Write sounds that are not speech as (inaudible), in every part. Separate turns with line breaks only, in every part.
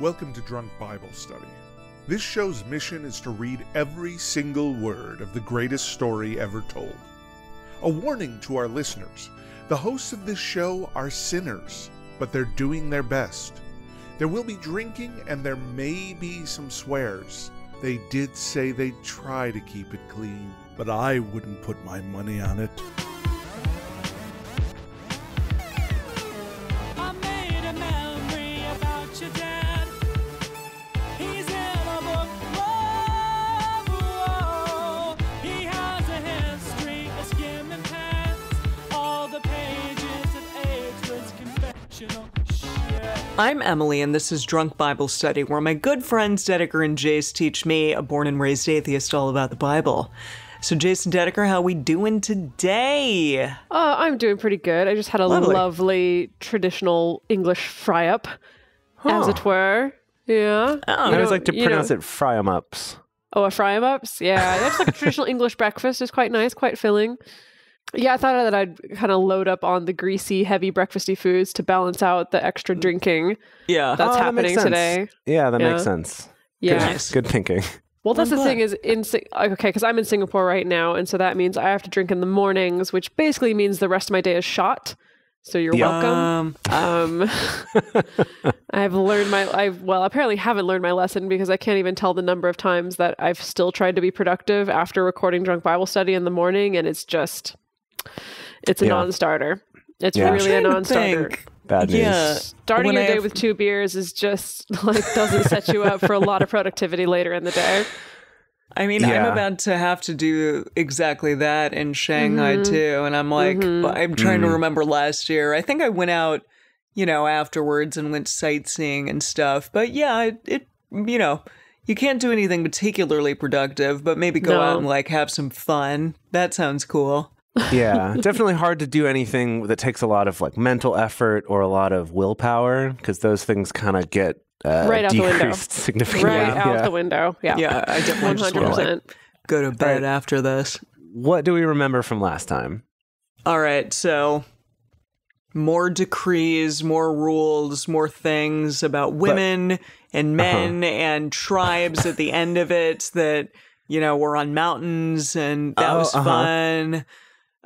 Welcome to Drunk Bible Study. This show's mission is to read every single word of the greatest story ever told. A warning to our listeners the hosts of this show are sinners, but they're doing their best. There will be drinking and there may be some swears. They did say they'd try to keep it clean, but I wouldn't put my money on it.
I'm Emily, and this is Drunk Bible Study, where my good friends Dedeker and Jace teach me, a born and raised atheist, all about the Bible. So, Jace and Dedeker, how we doing today?
Uh, I'm doing pretty good. I just had a
Lovely.
lovely, traditional English fry up, as
Huh.
it were. Yeah.
Oh,
I
You
always like to pronounce
know-
it fry 'em ups.
Oh, a fry 'em ups? Yeah, that's like a (laughs) traditional English breakfast. It's quite nice, quite filling. Yeah, I thought that I'd kind of load up on the greasy, heavy breakfasty foods to balance out the extra drinking
Yeah.
that's
Oh,
happening
sense.
today.
Yeah, that
Yeah.
makes sense.
Yeah.
Nice.
Good thinking.
Well, that's
I'm
the
glad.
thing is in okay because I'm in Singapore right now, and so that means I have to drink in the mornings, which basically means the rest of my day is shot. So you're
Yeah.
welcome.
Um,
Um, (laughs) I've learned my, I well, apparently haven't learned my lesson because I can't even tell the number of times that I've still tried to be productive after recording drunk Bible study in the morning, and it's just, it's a
Yeah.
non-starter. It's
Yeah.
really a non-starter.
think.
Bad news.
Yeah.
Starting
When
your
I
day
have-
with two beers is just (laughs) like doesn't set you up for a lot of productivity later in the day.
I mean, I'm about to have to do exactly that in Shanghai
Mm-hmm.
too, and I'm like, I'm trying
Mm.
to remember last year. I think I went out, you know, afterwards and went sightseeing and stuff. But yeah, it, it you know, you can't do anything particularly productive, but maybe go
No.
out and like have some fun. That sounds cool.
Yeah, (laughs) definitely hard to do anything that takes a lot of like mental effort or a lot of willpower because those things kind of get uh,
Right out the window.
decreased (laughs) significantly.
Right out
Yeah.
the window. Yeah.
Yeah, I definitely
One
just
hundred
want to like
percent.
go to bed
Right.
after this.
What do we remember from last time?
All right, so more decrees, more rules, more things about women and men and tribes at the end of it that you know were on mountains and that
Oh,
was
uh-huh.
fun.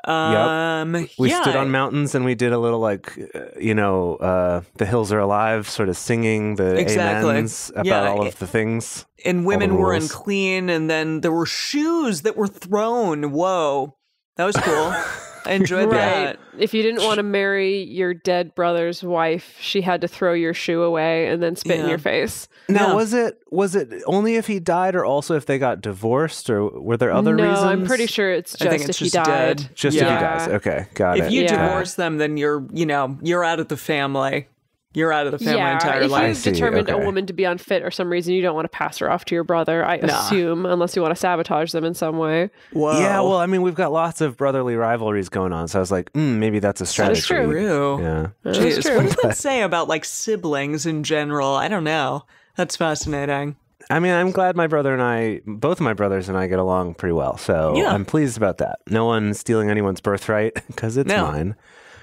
Um,
We
yeah,
stood on mountains and we did a little like, uh, you know, uh, the hills are alive, sort of singing the
Exactly.
amens about
Yeah,
all of the things.
and women were unclean, and then there were shoes that were thrown. Whoa, that was cool. (laughs) I enjoyed
Right.
that.
If you didn't want to marry your dead brother's wife, she had to throw your shoe away and then spit in your face.
Now,
Yeah.
was it was it only if he died, or also if they got divorced, or were there other
no,
reasons?
I'm pretty sure it's
I
just
think
if
it's
he died.
dead.
Just if he dies. Okay, got
If
it.
If you
Yeah.
divorce them, then you're, you know, you're out of the family. You're out of the family
yeah,
entire
if
life.
you've
see,
determined a woman to be unfit or some reason, you don't want to pass her off to your brother. I
Nah.
assume, unless you want to sabotage them in some way.
Whoa.
Yeah, well, I mean, we've got lots of brotherly rivalries going on, so I was like, mm, maybe that's a strategy.
is true.
true.
Yeah.
That's
Jeez,
true.
what does that (laughs) say about like siblings in general? I don't know. That's fascinating.
I mean, I'm glad my brother and I, both of my brothers and I, get along pretty well. So
Yeah.
I'm pleased about that. No one's stealing anyone's birthright (laughs) because it's
No.
mine.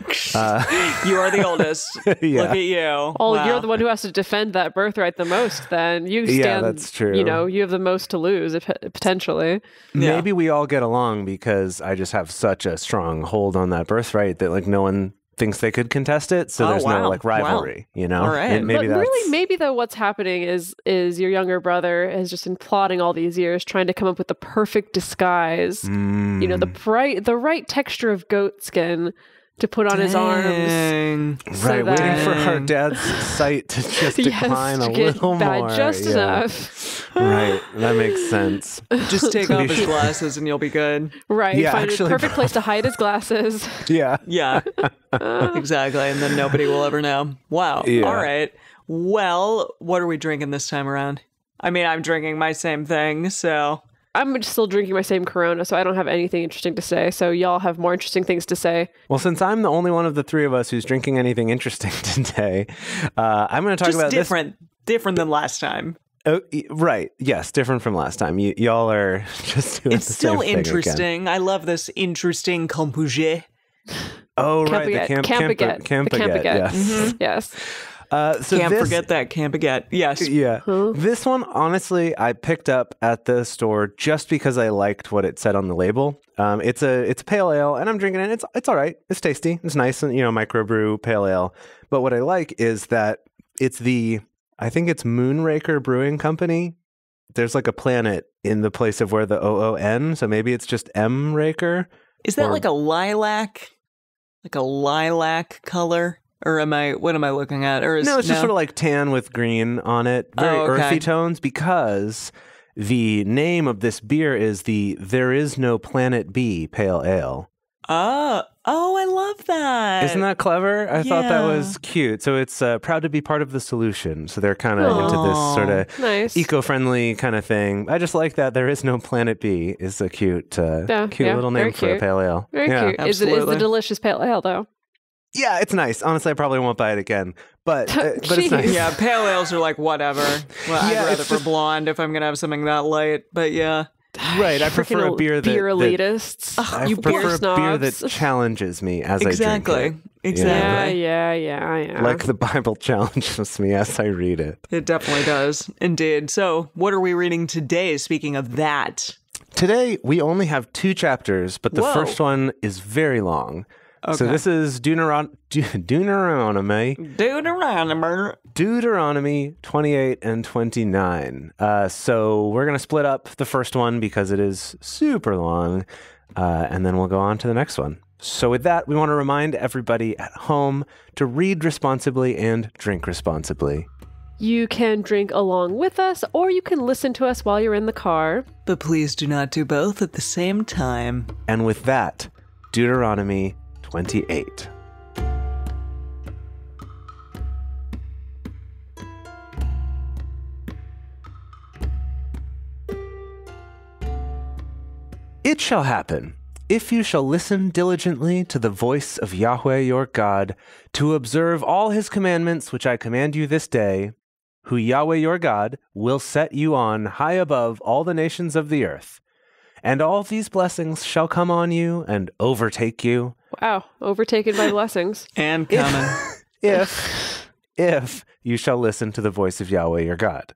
(laughs)
You are the oldest. (laughs)
Yeah.
Look at you.
Oh,
Wow.
you're the one who has to defend that birthright the most. Then you stand.
Yeah, that's true.
You know, you have the most to lose if, potentially.
Yeah.
Maybe we all get along because I just have such a strong hold on that birthright that like no one thinks they could contest it. So
Oh,
there's
wow.
no like
Wow.
rivalry, you know?
All right.
And Maybe
but
that's
really, maybe though, what's happening is is your younger brother has just been plotting all these years, trying to come up with the perfect disguise. You know, the
Mm.
right the right texture of goat skin to put on his arms.
Dang.
so
right. Waiting for
that-
our dad's sight to (laughs) just
Yes,
decline
to
a
get
little
bad
more.
just
Yeah.
enough.
Right. That makes sense.
Just (laughs) take off his glasses and you'll be good.
Right.
Yeah,
find
actually,
a perfect place to hide his glasses. (laughs)
Yeah.
Yeah. exactly. And then nobody will ever know. Wow.
Yeah.
All right. Well, what are we drinking this time around? I mean, I'm drinking my same thing, so
I'm still drinking my same Corona, so I don't have anything interesting to say. So y'all have more interesting things to say.
Well, since I'm the only one of the three of us who's drinking anything interesting (laughs) today, uh, I'm going to talk
just
about this
different, different than last time.
Oh, right. Yes, different from last time. You, y'all are (laughs) just doing
It's
the
still
same thing again.
interesting. I love this interesting compouge.
Oh, right. The
Campaget.
camp,
Campaget.
camp,
The
campaget.
Campaget.
Yes.
Yes.
Uh, so
Can't
this,
forget that. Can't forget. Yes.
Yeah. This one, honestly, I picked up at the store just because I liked what it said on the label. Um, it's a it's a pale ale, and I'm drinking it. It's it's all right. It's tasty. It's nice, and you know, microbrew pale ale. But what I like is that it's the I think it's Moonraker Brewing Company. There's like a planet in the place of where the O O N, so maybe it's just M Raker.
Is that
Or-
like a lilac? Like a lilac color? Or am I what am I looking at? Or is
No, it's just sort of like tan with green on it. Very
Oh, okay.
earthy tones because the name of this beer is the There Is No Planet B Pale Ale.
Oh, oh, I love that.
Isn't that clever? I thought that was cute. So it's uh, proud to be part of the solution. So they're kind of into this sort of
Nice.
eco-friendly kind of thing. I just like that There Is No Planet B is a cute, uh,
Yeah,
cute
yeah,
little
very
name for a pale ale.
Very
yeah.
cute. Is it is
absolutely.
the delicious pale ale though?
Yeah, it's nice. Honestly, I probably won't buy it again, but (laughs) uh, but it's nice.
Yeah, pale ales are like whatever. Well,
Yeah,
I'd rather for
just-
blonde if I'm gonna have something that light. But yeah,
right. I prefer a beer that,
beer
that
elitists.
I
you beer
prefer a beer that challenges me as I drink
exactly,
yeah,
exactly.
yeah, yeah, yeah.
Like the Bible (laughs) challenges me as I read it.
It definitely does, indeed. So, what are we reading today? Speaking of that,
Today we only have two chapters, but the
Whoa.
first one is very long. So this is Deuteron- De- Deuteronomy,
Deuteronomy.
Deuteronomy 28 and 29. Uh, so we're going to split up the first one because it is super long, uh, and then we'll go on to the next one. So, with that, we want to remind everybody at home to read responsibly and drink responsibly.
you can drink along with us, or you can listen to us while you're in the car.
But please do not do both at the same time.
And with that, Deuteronomy 28. It shall happen, if you shall listen diligently to the voice of Yahweh your God, to observe all his commandments which I command you this day, who Yahweh your God will set you on high above all the nations of the earth. And all these blessings shall come on you and overtake you,
Wow, overtaken by blessings. (laughs)
And coming. (laughs)
if if you shall listen to the voice of Yahweh your God.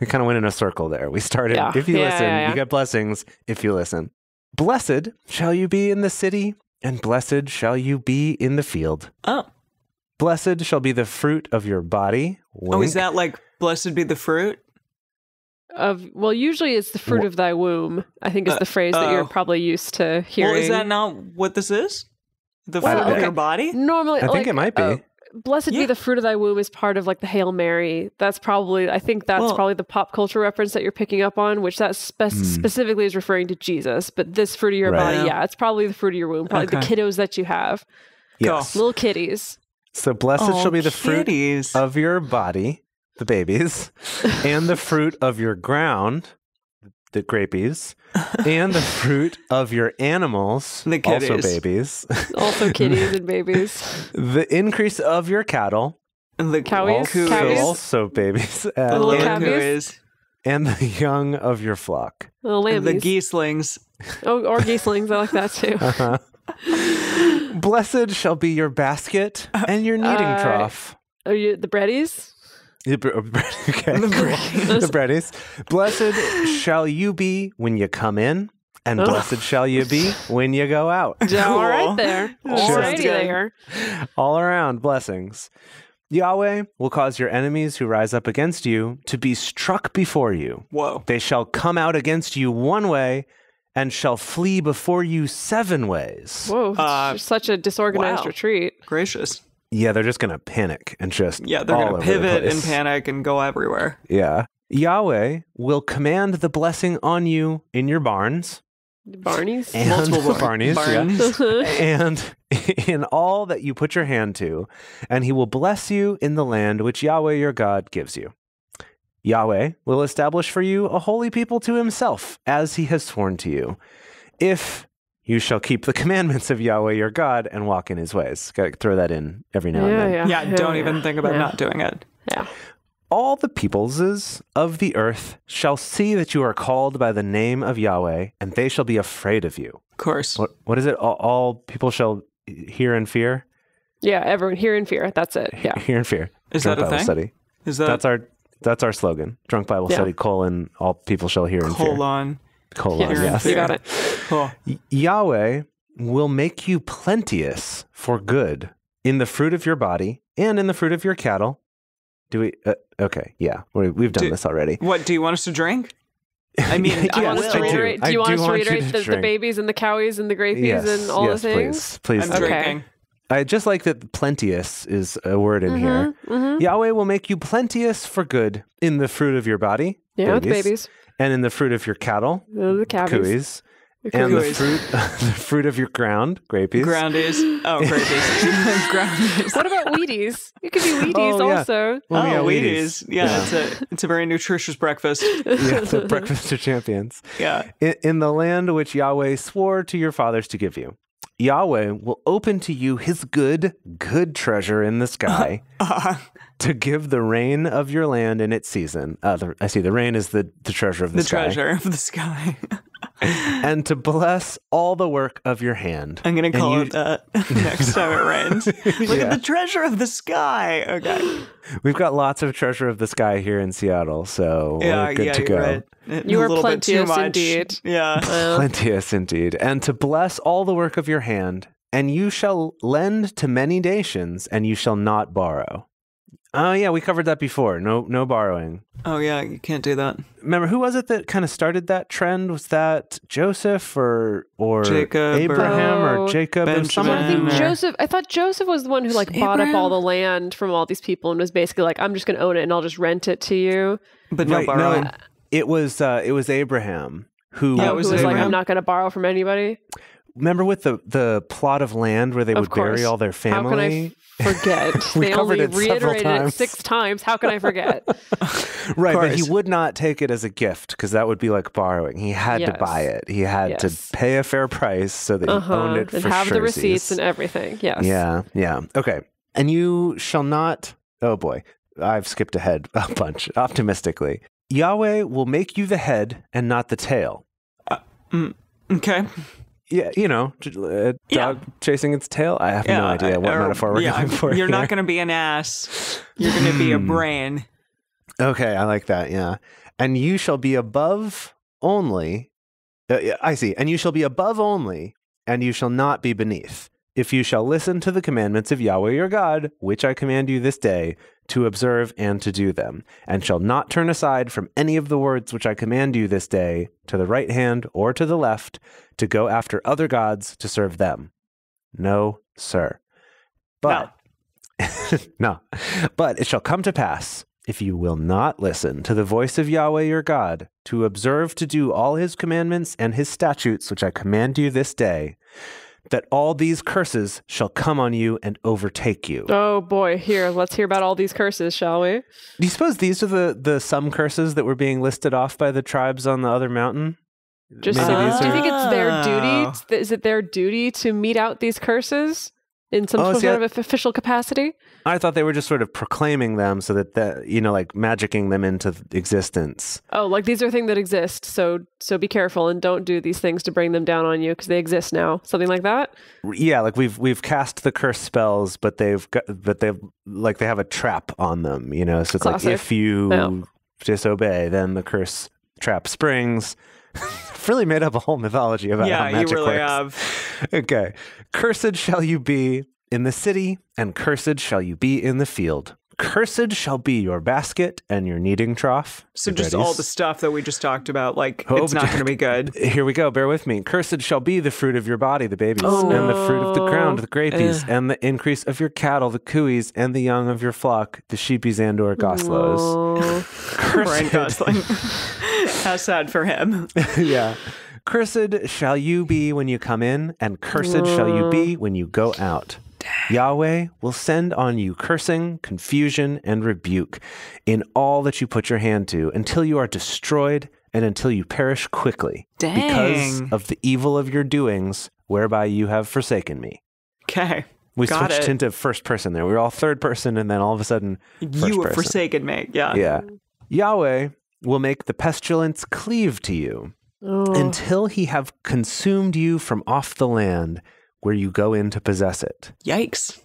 We kind of went in a circle there. We started
Yeah.
if you
Yeah,
listen,
yeah, yeah.
you get blessings if you listen. Blessed shall you be in the city, and blessed shall you be in the field.
oh,
Blessed shall be the fruit of your body.
oh, is that like blessed be the fruit?
Of well, usually it's the fruit
Wha-
of thy womb. I think is
Uh,
the phrase that you're
oh.
probably used to hearing.
Well, is that not what this is? The
Well,
fruit of
okay.
your body?
normally?
I think it might be.
uh, Blessed
Yeah.
be the fruit of thy womb is part of like the Hail Mary. That's probably I think that's
Well-
probably the pop culture reference that you're picking up on, which that spe- specifically is referring to Jesus. But this fruit of your.
Right.
body, yeah, it's probably the fruit of your womb, probably the kiddos that you have,
yes.
little kitties.
So blessed
oh,
shall be the fruit
kitties.
of your body, the babies, and the fruit of your ground, the grapies, and the (laughs) fruit of your animals,
The
also babies,
Also kitties and babies. (laughs)
the increase of your cattle,
the
Cowies?
also,
Cowies?
also babies,
The
uh,
little
and,
cavies?
and the young of your flock.
Little
And the
lambies.
geeslings.
oh, or geeslings. I like that too. (laughs)
Uh-huh. Blessed shall be your basket and your kneading
Uh,
trough.
Are you the breadies?
The (laughs) bre- okay.
The breadies.
the breadies. Blessed shall you be when you come in, and
Ugh.
blessed shall you be when you go out. (laughs)
All
Cool.
right there.
Sounds
Alrighty
good.
there.
All around blessings. Yahweh will cause your enemies who rise up against you to be struck before you.
Whoa.
They shall come out against you one way and shall flee before you seven ways.
Whoa,
Uh,
such a disorganized
wow.
retreat.
Gracious.
Yeah, they're just going to panic and just
Yeah, they're going to pivot and panic and go everywhere.
Yeah. Yahweh will command the blessing on you in your barns
Barney's.
and
Multiple bar- (laughs)
barnies, yeah. (laughs) and (laughs) in all that you put your hand to, and he will bless you in the land which Yahweh your God gives you. Yahweh will establish for you a holy people to himself, as he has sworn to you, if you shall keep the (laughs) commandments of Yahweh your God and walk in his ways. Got to throw that in every now and then.
yeah,
Yeah, don't even think about
yeah.
not doing it.
Yeah.
All the peopleses of the earth shall see that you are called by the name of Yahweh, and they shall be afraid of you.
Of course.
What, what is it? All, all people shall hear and fear?
Yeah, everyone hear and fear. That's it. Yeah.
Hear and fear.
Is
Drunk
that a
Bible
thing?
Study.
Is that
That's our that's our slogan. Drunk Bible
Yeah.
Study colon all people shall hear and fear.
colon?
Colon.
Yes,
Yes.
you got it.
Cool.
Yahweh will make you plenteous for good in the fruit of your body and in the fruit of your cattle. Do we? Uh, okay, yeah, we, we've done
Do-
this already.
What do you want us to drink? I mean, (laughs)
Do you
I
want us to
I do.
reiterate? Do you want
do
us to
want
reiterate
to
the, the babies and the cowies and the grapies
Yes,
and all
yes,
the things?
please, please.
I'm.
Okay.
drinking.
I just like that plenteous is a word in here.
Mhm.
Yahweh will make you plenteous for good in the fruit of your body,
Yeah, with babies.
And in the fruit of your cattle,
The, the cavies.
and the fruit, (laughs) the fruit of your ground, grapies.
Groundies. Oh, (laughs) grapies. (laughs) Groundies.
What about Wheaties? It could be oh, Wheaties
Oh, yeah.
also.
Well,
oh,
yeah,
Wheaties. Yeah, it's a it's a very nutritious breakfast.
yeah, the breakfast of champions.
Yeah.
in, in the land which Yahweh swore to your fathers to give you. Yahweh will open to you his good, good treasure in the sky uh-huh. To give the rain of your land in its season. Uh, the, I see the rain is the, the treasure of the,
The
sky.
treasure of the sky. (laughs)
And to bless all the work of your hand.
I'm gonna call
you-
it that (laughs) next time it rains. (laughs) Look
Yeah.
at the treasure of the sky. Okay.
We've got lots of treasure of the sky here in Seattle, so
Yeah,
we're good
yeah,
to go.
right. A
You are
little bit too
plenteous
much.
indeed.
Yeah.
Uh,
Plenteous indeed. And to bless all the work of your hand, and you shall lend to many nations, and you shall not borrow. Oh yeah, we covered that before. No no borrowing.
Oh yeah, you can't do that.
Remember who was it that kind of started that trend? Was that Joseph or or
Jacob
Abraham or,
Oh,
Jacob? It was someone
I think Joseph. I thought Joseph was the one who like bought up all the land from all these people and was basically like, "I'm just going to own it and I'll just rent it to you."
But no
Right,
borrowing.
no, it was uh, it was Abraham who
Yeah, it
who
was
was like, "I'm not going to borrow from anybody."
remember with the the plot of land where they
Of
would bury all their
How can I
family.
F- forget? (laughs)
We
they
covered
only
it several
reiterated
times.
it six times. How can I forget? (laughs)
Right, but he would not take it as a gift because that would be like borrowing. He had to buy it. He had
Yes.
to pay a fair price so that he
uh-huh.
owned it
and
for
have the receipts and everything. Yes.
Yeah, yeah. Okay. And you shall not, oh boy, I've skipped ahead a bunch optimistically. Yahweh will make you the head and not the tail.
mm Okay.
Yeah, you know, j- a dog
Yeah.
chasing its tail. I have no idea what
or-
metaphor we're
yeah,
going for.
You're
here.
not going to be an ass. You're going to be a
Hmm.
brain.
Okay, I like that. Yeah. And you shall be above only. Uh, I see. And you shall be above only, and you shall not be beneath. If you shall listen to the commandments of Yahweh your God, which I command you this day, to observe and to do them, and shall not turn aside from any of the words which I command you this day, to the right hand or to the left, to go after other gods to serve them. No, sir. But no. (laughs) But it shall come to pass, if you will not listen to the voice of Yahweh your God, to observe to do all his commandments and his statutes which I command you this day, that all these curses shall come on you and overtake you.
Oh boy, here, let's hear about all these curses, shall we?
Do you suppose these are the, the some curses that were being listed off by the tribes on the other mountain?
Just
Maybe
some- do you think it's their duty?
Oh.
Is it their duty to mete out these curses in some
Oh,
sort
see, I-
of official capacity?
I thought they were just sort of proclaiming them so that, the, you know, like magicking them into existence.
Oh, like these are things that exist, so so be careful and don't do these things to bring them down on you because they exist now. Something like that.
Yeah, like we've we've cast the curse spells, but they've got but they've like they have a trap on them, you know. So it's
Classic.
like if you
Yeah.
disobey, then the curse trap springs. Really made up a whole mythology about how
yeah, you
magic
really
works.
have.
Okay, cursed shall you be in the city, and cursed shall you be in the field. Cursed shall be your basket and your kneading trough.
So just all the stuff that we just talked about, like
Oh,
it's not going to be good.
Here we go. Bear with me. Cursed shall be the fruit of your body, the babies,
Oh,
and the fruit of the ground, the grapies, oh, and the increase of your cattle, the cuis, and the young of your flock, the sheepies and or goslows.
Oh. (laughs)
Gosling. (laughs) How sad for him. (laughs)
yeah. Cursed shall you be when you come in, and cursed shall you be when you go out. Yahweh will send on you cursing, confusion, and rebuke in all that you put your hand to until you are destroyed and until you perish quickly because of the evil of your doings whereby you have forsaken me.
Okay.
We
Got
switched
it.
into first person there. We were all third person, and then all of a sudden,
You have
person.
forsaken me. Yeah.
Yeah. Yahweh will make the pestilence cleave to you until he have consumed you from off the land where you go in to possess it.
Yikes.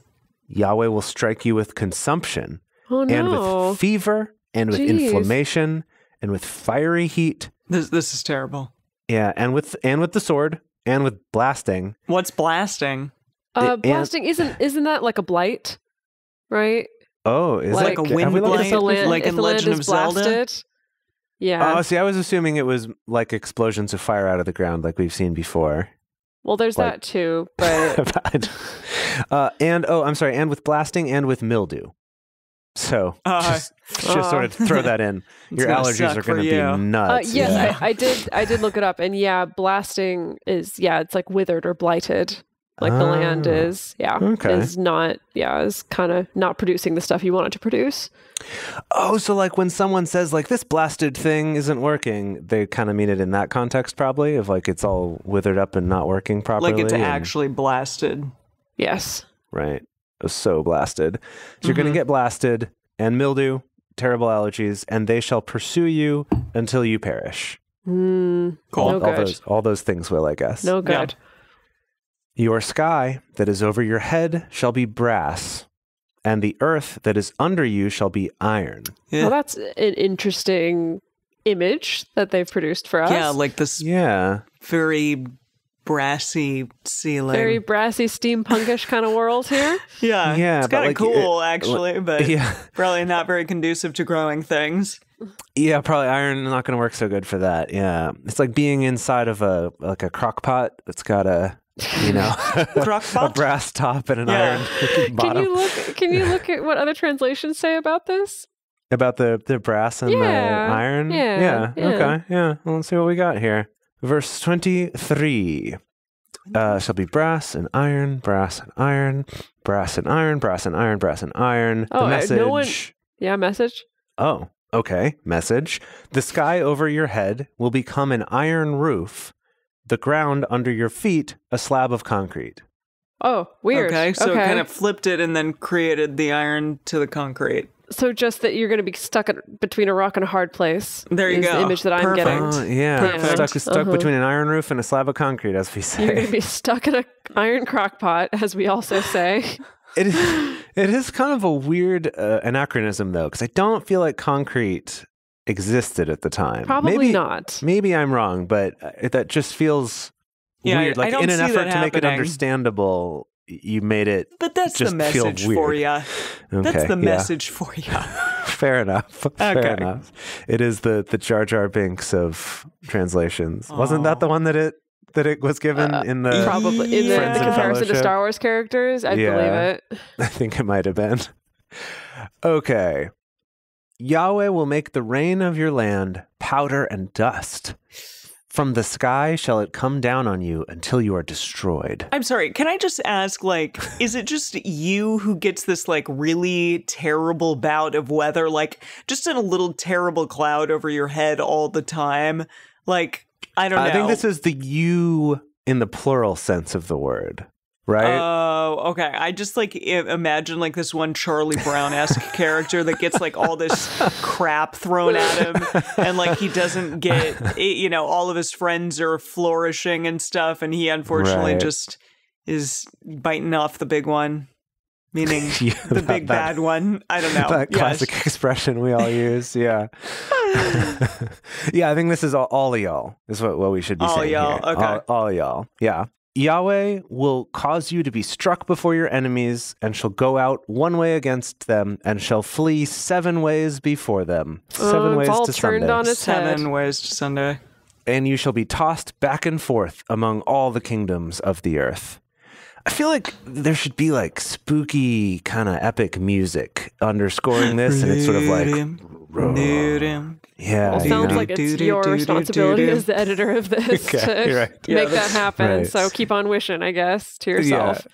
Yahweh will strike you with consumption
Oh
and with fever and with
Jeez.
inflammation and with fiery heat.
This this is terrible.
Yeah, and with and with the sword and with blasting.
What's blasting?
uh,
and-
blasting isn't isn't that like a blight, right?
Oh, is
Like-
it
Like a wind
have we looked
blight?
at
if the land,
like in Legend
is
of Zelda?
Yeah.
Oh, see, I was assuming it was like explosions of fire out of the ground, like we've seen before.
well, there's
like-
that too, (laughs) but
uh, and oh, I'm sorry, and with blasting and with mildew. So
Uh,
just, just sort of throw that in. (laughs) Your allergies are going to be
you.
uh,
nuts.
yes,
yeah.
I, I did. I did look it up, and yeah, blasting is yeah, it's like withered or blighted, like the land
Ah,
is. Yeah,
okay.
is not. Yeah, is kind of not producing the stuff you want it to produce.
Oh, so like when someone says like this blasted thing isn't working, they kind of mean it in that context, probably of like it's all withered up and not working properly.
like it's
and-
actually blasted.
Yes.
right. It was so blasted. So you're going to get blasted and mildew, terrible allergies, and they shall pursue you until you perish.
Mm,
Cool.
all,
No
all
good.
those, all those things will, I guess.
no
Yeah.
Good.
Your sky that is over your head shall be brass, and the earth that is under you shall be iron.
Yeah.
Well, that's an interesting image that they've produced for us.
yeah, like this
Yeah.
very brassy ceiling.
very brassy, steampunkish kind of world here. (laughs)
yeah,
Yeah,
It's kind of
like,
cool,
it-
actually, but (laughs)
Yeah.
probably not very conducive to growing things.
Yeah, probably iron not going to work so good for that. Yeah. It's like being inside of a like a crock pot that's got a, you know, (laughs)
Crock
a brass top and an
Yeah.
iron
Can
bottom.
you look? Can you look (laughs) at what other translations say about this?
About the the brass and
Yeah,
the iron?
yeah,
Yeah.
yeah.
Okay. Yeah. Well, let's see what we got here. Verse 23. Uh, shall be brass and iron, brass and iron, brass and iron, brass and iron, brass and iron.
Oh,
the message.
no one- Yeah, message.
Oh, okay. Message. The sky over your head will become an iron roof, the ground under your feet a slab of concrete.
Oh, weird.
Okay, so it kind of flipped it and then created the iron to the concrete.
So just that you're going to be stuck at, between a rock and a hard place.
There you
is
go.
The image that I'm getting.
Oh, yeah.
Perfect.
Stuck, stuck
Uh-huh.
between an iron roof and a slab of concrete, as we say.
You're going to be stuck in an iron crock pot, as we also say. (laughs)
it, is, it is kind of a weird uh, anachronism, though, because I don't feel like concrete existed at the time.
Probably
maybe,
not.
Maybe I'm wrong, but uh, it, that just feels
Yeah, I-
weird.
I
Like
don't
in an
see
effort
that
to make it understandable, you made it.
But that's
Just
the
feel
message for you. (laughs)
Okay,
That's the
yeah.
message for you. (laughs)
Fair enough. (laughs) Fair
Okay.
enough. It is the the Jar Jar Binks of translations. Wasn't that the one that it that it was given
Uh,
in the?
Probably in the, the comparison to Star Wars characters, I
Yeah.
believe it.
I think it might have been. Okay. Yahweh will make the rain of your land powder and dust. From the sky shall it come down on you until you are destroyed.
I'm sorry, can I just ask, like, (laughs) is it just you who gets this, like, really terrible bout of weather? Like, just in a little terrible cloud over your head all the time? Like, I don't know.
I think this is the you in the plural sense of the word, right?
Oh, okay. I just like imagine like this one Charlie Brown esque (laughs) character that gets like all this crap thrown at him, and like he doesn't get, you know, all of his friends are flourishing and stuff, and he unfortunately
Right.
just is biting off the big one, meaning (laughs)
Yeah,
the
that-
big
that-
bad one. I don't know.
That
Yes.
classic (laughs) expression we all use. Yeah. yeah, I think this is all, all y'all, is what, what we should be
All
saying.
y'all,
here.
okay.
All, all y'all. Yeah. Yahweh will cause you to be struck before your enemies, and shall go out one way against them, and shall flee seven ways before them.
Oh, seven it's
ways
all
to
turned
Sunday.
on its
Seven
head.
ways to Sunday.
and you shall be tossed back and forth among all the kingdoms of the earth. I feel like there should be like spooky kind of epic music underscoring this, and it's sort of like, yeah,
Well,
you
sounds
know?
like it's your responsibility as the editor of this (laughs)
Okay,
to
you're right.
Yeah,
make that happen.
right.
So keep on wishing, I guess, to yourself.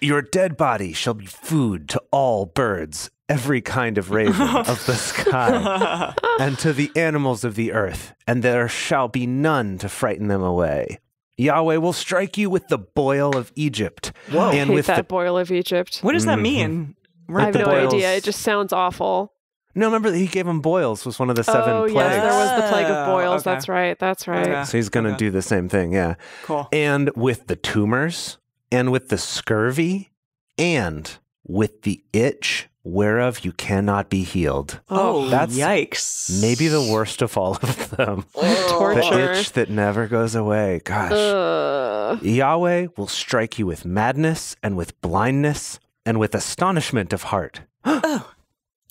Your dead body shall be food to all birds, every kind of raven (laughs) of the sky, and to the animals of the earth, and there shall be none to frighten them away. Yahweh will strike you with the boil of Egypt,
Whoa.
and
Hate
with
that
the
boil of Egypt.
What does that
Mhm.
mean?
I have no
boils.
idea. It just sounds awful.
no. Remember that he gave him boils was one of the seven
oh
plagues.
yes, there was the plague of
Oh,
boils.
okay.
That's right. That's right.
Okay.
So he's going to
Okay.
do the same thing, yeah.
Cool.
And with the tumors, and with the scurvy, and with the itch, whereof you cannot be healed.
Oh,
That's
yikes.
Maybe the worst of all of them. (laughs) the
Torture.
itch that never goes away. Gosh.
Ugh.
Yahweh will strike you with madness and with blindness and with astonishment of heart. (gasps) oh.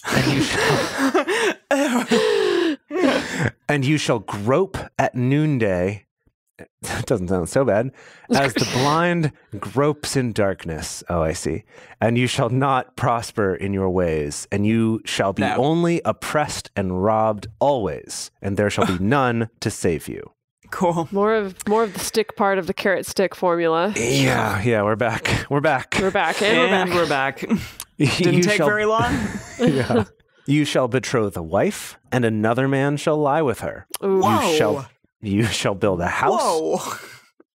and, you shall, (laughs) (laughs) and you shall grope at noonday. (laughs) That doesn't sound so bad. As the blind gropes in darkness. Oh, I see. And you shall not prosper in your ways, and you shall be
No.
only oppressed and robbed always, and there shall be (laughs) none to save you.
Cool.
More of more of the stick part of the carrot stick formula.
Yeah, yeah, we're back. (laughs) We're back.
We're back eh? and,
And
we're back.
we're back. Didn't
You
take
shall-
very long.
yeah. You shall betroth a wife, and another man shall lie with her.
Ooh.
Whoa.
You shall you (laughs) shall build a house,
Whoa.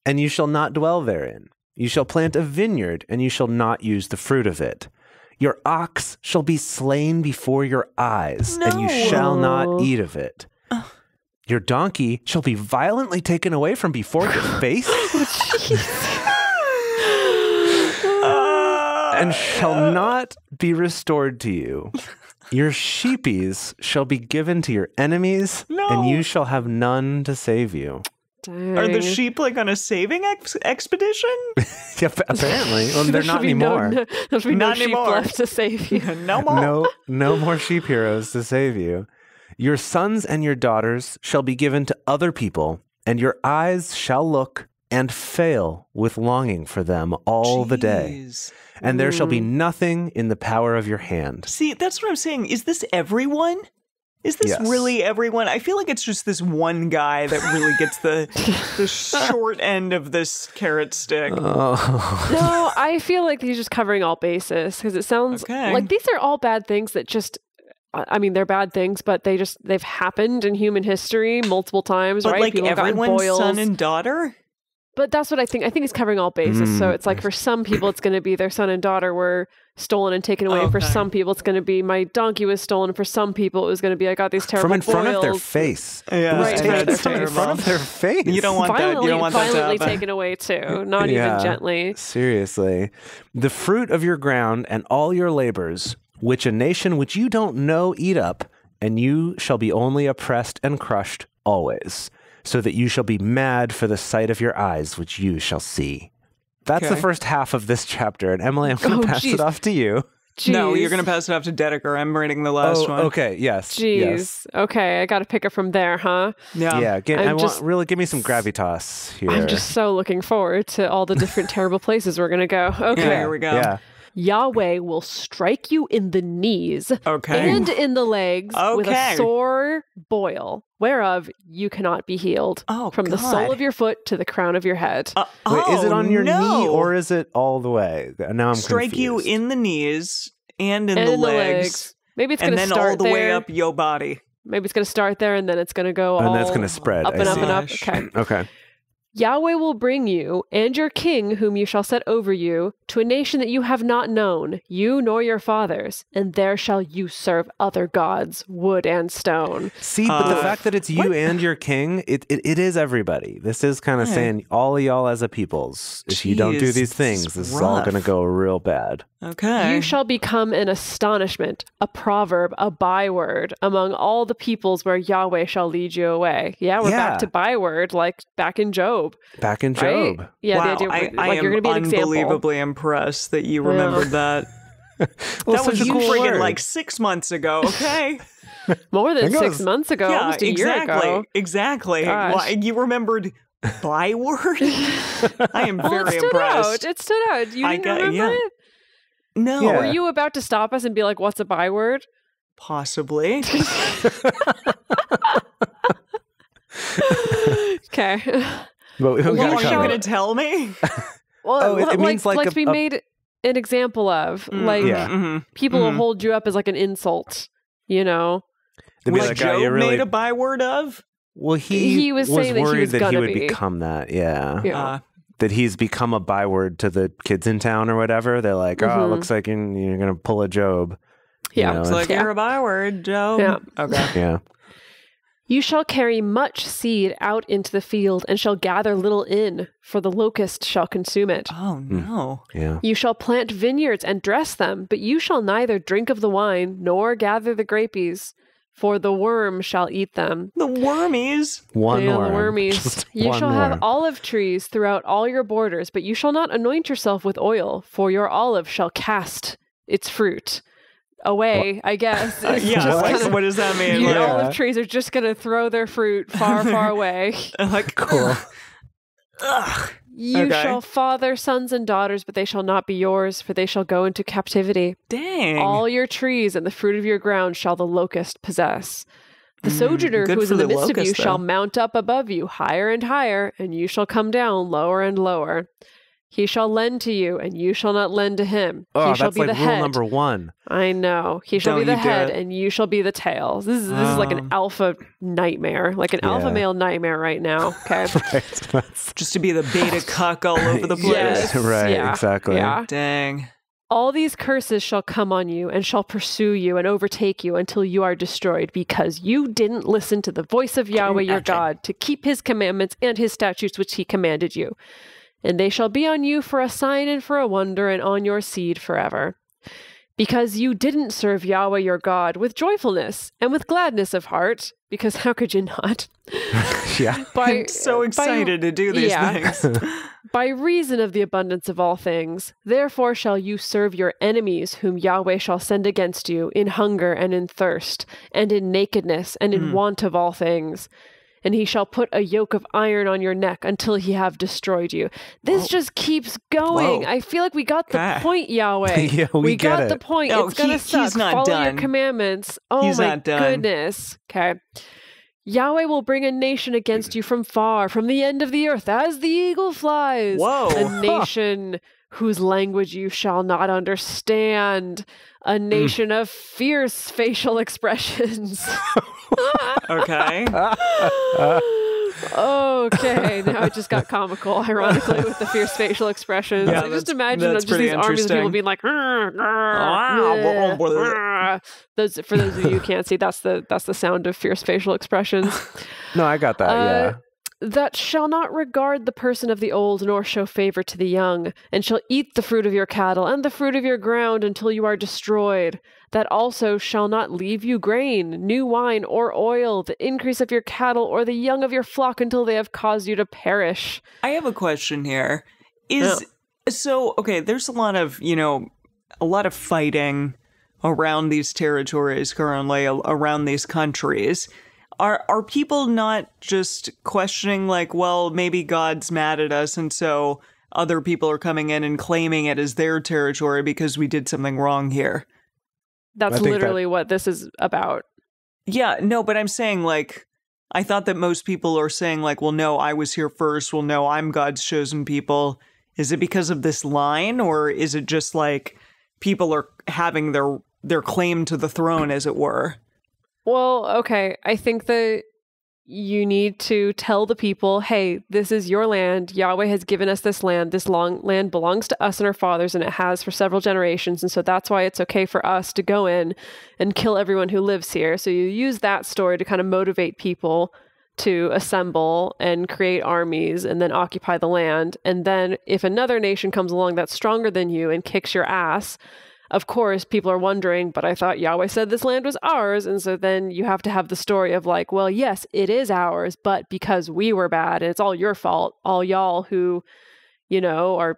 and you shall not dwell therein. You shall plant a vineyard, and you shall not use the fruit of it. Your ox shall be slain before your eyes, and you shall not eat of it. Your donkey shall be violently taken away from before your (gasps) face, oh, (laughs) and shall not be restored to you. (laughs) Your sheepies shall be given to your enemies,
No.
and you shall have none to save you.
Are the sheep like on a saving ex- expedition? (laughs)
Yeah, apparently, well, they're (laughs) not
be no-
anymore.
No, there should be no
Not
sheep
anymore.
left to save you. (laughs)
no more.
No, no more sheep heroes to save you. Your sons and your daughters shall be given to other people, and your eyes shall look and fail with longing for them all the day.
Jeez.
And there shall be mm. nothing in the power of your hand.
See, that's what I'm saying. Is this everyone? Is this
Yes.
really everyone? I feel like it's just this one guy that really gets the the (laughs) short end of this carrot stick.
Oh, (laughs)
No, I feel like he's just covering all bases because it sounds
Okay.
like these are all bad things that just. I I mean, they're bad things, but they just they've happened in human history multiple times,
but
right?
like
People have gotten
everyone's
boils.
son and daughter?
But that's what I think. I think he's covering all bases. so
Mm.
it's like for some people, it's going to be their son and daughter were stolen and taken away. For some people, it's going to be my donkey was stolen. For some people, it was going to be I got these terrible
from in front of their face.
Yeah,
Right,
taken
right,
from in front of their face.
You don't want that. You
violently,
don't want that to
violently
happen.
taken away too. (laughs) Not
Yeah.
even gently.
Seriously. The fruit of your ground and all your labors, which a nation which you don't know eat up, and you shall be only oppressed and crushed always, so that you shall be mad for the sight of your eyes, which you shall see. That's the first half of this chapter, and Emily, I'm going to
Oh,
pass
jeez.
it off to you.
No, you're gonna pass it off to Dedeker. I'm reading the last
oh,
one.
okay. Yes.
Jeez.
Yes.
Okay, I got to pick it from there, huh?
Yeah.
Yeah. Give,
I'm
I
just-
want really give me some gravitas here.
I'm just so looking forward to all the different (laughs) terrible places we're going to go. Okay.
Yeah, here we go.
Yeah.
Yahweh will strike you in the knees
Okay.
and in the legs with a sore boil, whereof you cannot be healed.
Oh,
from the sole of your foot to the crown of your head.
Uh,
Wait, is it
oh,
on your knee or is it all the way? Now I'm
strike you in the knees and in,
and
the,
in
legs,
Maybe it's going to
then
start
all the
there.
way up your body.
Maybe it's going to start there and then it's going to go
and
all
that's going to spread.
up
I
and up and up. Okay.
Okay.
Yahweh will bring you and your king, whom you shall set over you, to a nation that you have not known, you nor your fathers, and there shall you serve other gods, wood and stone.
See, but the
Uh,
fact that it's you and your king, it, it, it is everybody. This is kind of
Right.
saying all of y'all as a peoples. If you don't do these things,
is
this is all going to go real bad.
Okay.
You shall become an astonishment, a proverb, a byword among all the peoples where Yahweh shall lead you away. Yeah, we're
Yeah.
back to byword, like back in Job.
Back in
Right?
Job.
Yeah,
wow,
the idea
I,
like
I
you're
am
going to be an example.
unbelievably impressed that you
I know.
remembered (laughs) that. (laughs)
Well,
that was
such a cool
friggin' like six months ago. (laughs) Okay.
More than
Think
six
was-
months ago,
yeah,
almost a
exactly.
year ago.
Exactly.
Gosh.
Why, you remembered byword? I am
Well,
very
it stood
impressed.
out. It stood out. You
I
didn't
got-
remember
yeah.
it?
No,
Yeah.
Were you about to stop us and be like, "What's a byword"?
possibly. (laughs)
Okay.
But we, we
What are you going to tell me? (laughs)
Well,
Oh, it- it
like,
means like
like
a-
to be
a-
made an example of.
Mm,
Like
Yeah.
mhm.
people will
Mhm.
hold you up as like an insult. You know.
They'd be
Was
like,
Job
"Oh, you really
made a byword of?
Well, he,
He was saying that he
worried
was
that he
gonna
would
be.
become that. Yeah.
Yeah.
Uh,
That he's become a byword to the kids in town or whatever. They're like, oh,
Mhm.
looks like you're, you're going to pull a Job. You
Yeah.
know,
it's
it's-
like
Yeah.
you're a byword, Joe.
Yeah.
Okay. (laughs)
Yeah.
You shall carry much seed out into the field, and shall gather little in, for the locust shall consume it.
Oh no.
Yeah.
You shall plant vineyards and dress them, but you shall neither drink of the wine nor gather the grapes, for the worm shall eat them.
The wormies.
One
They are the
worm. (laughs)
wormies.
Just
You
one
shall have olive trees throughout all your borders, but you shall not anoint yourself with oil, for your olive shall cast its fruit away, I guess. (laughs)
Uh, yeah.
just
like,
kinda-
what does that mean?
your
Yeah.
olive trees are just going to throw their fruit far, far (laughs) away.
Like, like
Cool.
Ugh.
You
Okay.
shall father sons and daughters, but they shall not be yours, for they shall go into captivity.
Dang.
All your trees and the fruit of your ground shall the locust possess. The
Mm,
sojourner
good
who is in the midst of you
locust,
shall mount up above you, higher and higher, and you shall come down lower and lower. He shall lend to you, and you shall not lend to him.
Oh,
he shall
that's
be
like
the
rule
head.
number one.
I know. He shall
Don't
be the head, and you shall be the tail. This is this is like an
Um.
alpha nightmare, like an alpha male nightmare right now. (laughs) Okay.
Right. (laughs)
Just to be the beta cuck all over the (laughs) place.
Yes.
right.
Yeah.
Exactly.
Yeah.
Dang.
All these curses shall come on you and shall pursue you and overtake you until you are destroyed because you didn't listen to the voice of Yahweh your? God to keep his commandments and his statutes which he commanded you. And they shall be on you for a sign and for a wonder and on your seed forever. Because you didn't serve Yahweh your God with joyfulness and with gladness of heart, because how could you not? (laughs)
Yeah. (laughs)
By,
I'm so
by-
excited to do these
yeah.
things. (laughs)
by reason of the abundance of all things, therefore shall you serve your enemies, whom Yahweh shall send against you, in hunger and in thirst, and in nakedness, and in
Mm.
want of all things. And he shall put a yoke of iron on your neck until he have destroyed you. This
Whoa.
just keeps going.
Whoa.
I feel like we got the
Okay.
point, Yahweh. (laughs)
Yeah, we get
got
it.
the point.
No,
it's gonna
he-
suck.
he's not
Follow your commandments. Oh
He's
my
done.
goodness. Okay. Yahweh will bring a nation against you from far, from the end of the earth, as the eagle flies.
Whoa.
A (laughs) nation whose language you shall not understand. A
Hmm.
nation of fierce facial expressions. (laughs)
Okay. (laughs)
okay, now it just got comical, ironically, with the fierce facial expressions.
Yeah,
I just imagine just these armies of people being like, "Grr, grr, bleh,
blah, blah,
grr." those for those of you who can't see, that's the that's the sound of fierce facial expressions. (laughs)
No, I got that.
Uh,
yeah.
That shall not regard the person of the old, nor show favor to the young, and shall eat the fruit of your cattle and the fruit of your ground until you are destroyed. That also shall not leave you grain, new wine, or oil, the increase of your cattle, or the young of your flock until they have caused you to perish.
I have a question here. Is so okay, there's a lot of, you know, a lot of fighting around these territories currently around these countries. Are are people not just questioning like, well, maybe God's mad at us and so other people are coming in and claiming it as their territory because we did something wrong here?
That's
I think that-
literally what this is about.
Yeah, no, but I'm saying like I thought that most people are saying like, well, no, I was here first. Well, no, I'm God's chosen people. Is it because of this line, or is it just like people are having their their claim to the throne, as it were?
Well, okay. I think that you need to tell the people, hey, this is your land. Yahweh has given us this land. This long land belongs to us and our fathers, and it has for several generations. And so that's why it's okay for us to go in and kill everyone who lives here. So you use that story to kind of motivate people to assemble and create armies and then occupy the land. And then if another nation comes along that's stronger than you and kicks your ass, of course, people are wondering, but I thought Yahweh said this land was ours. And so then you have to have the story of like, well, yes, it is ours, but because we were bad and it's all your fault, all y'all who, you know, are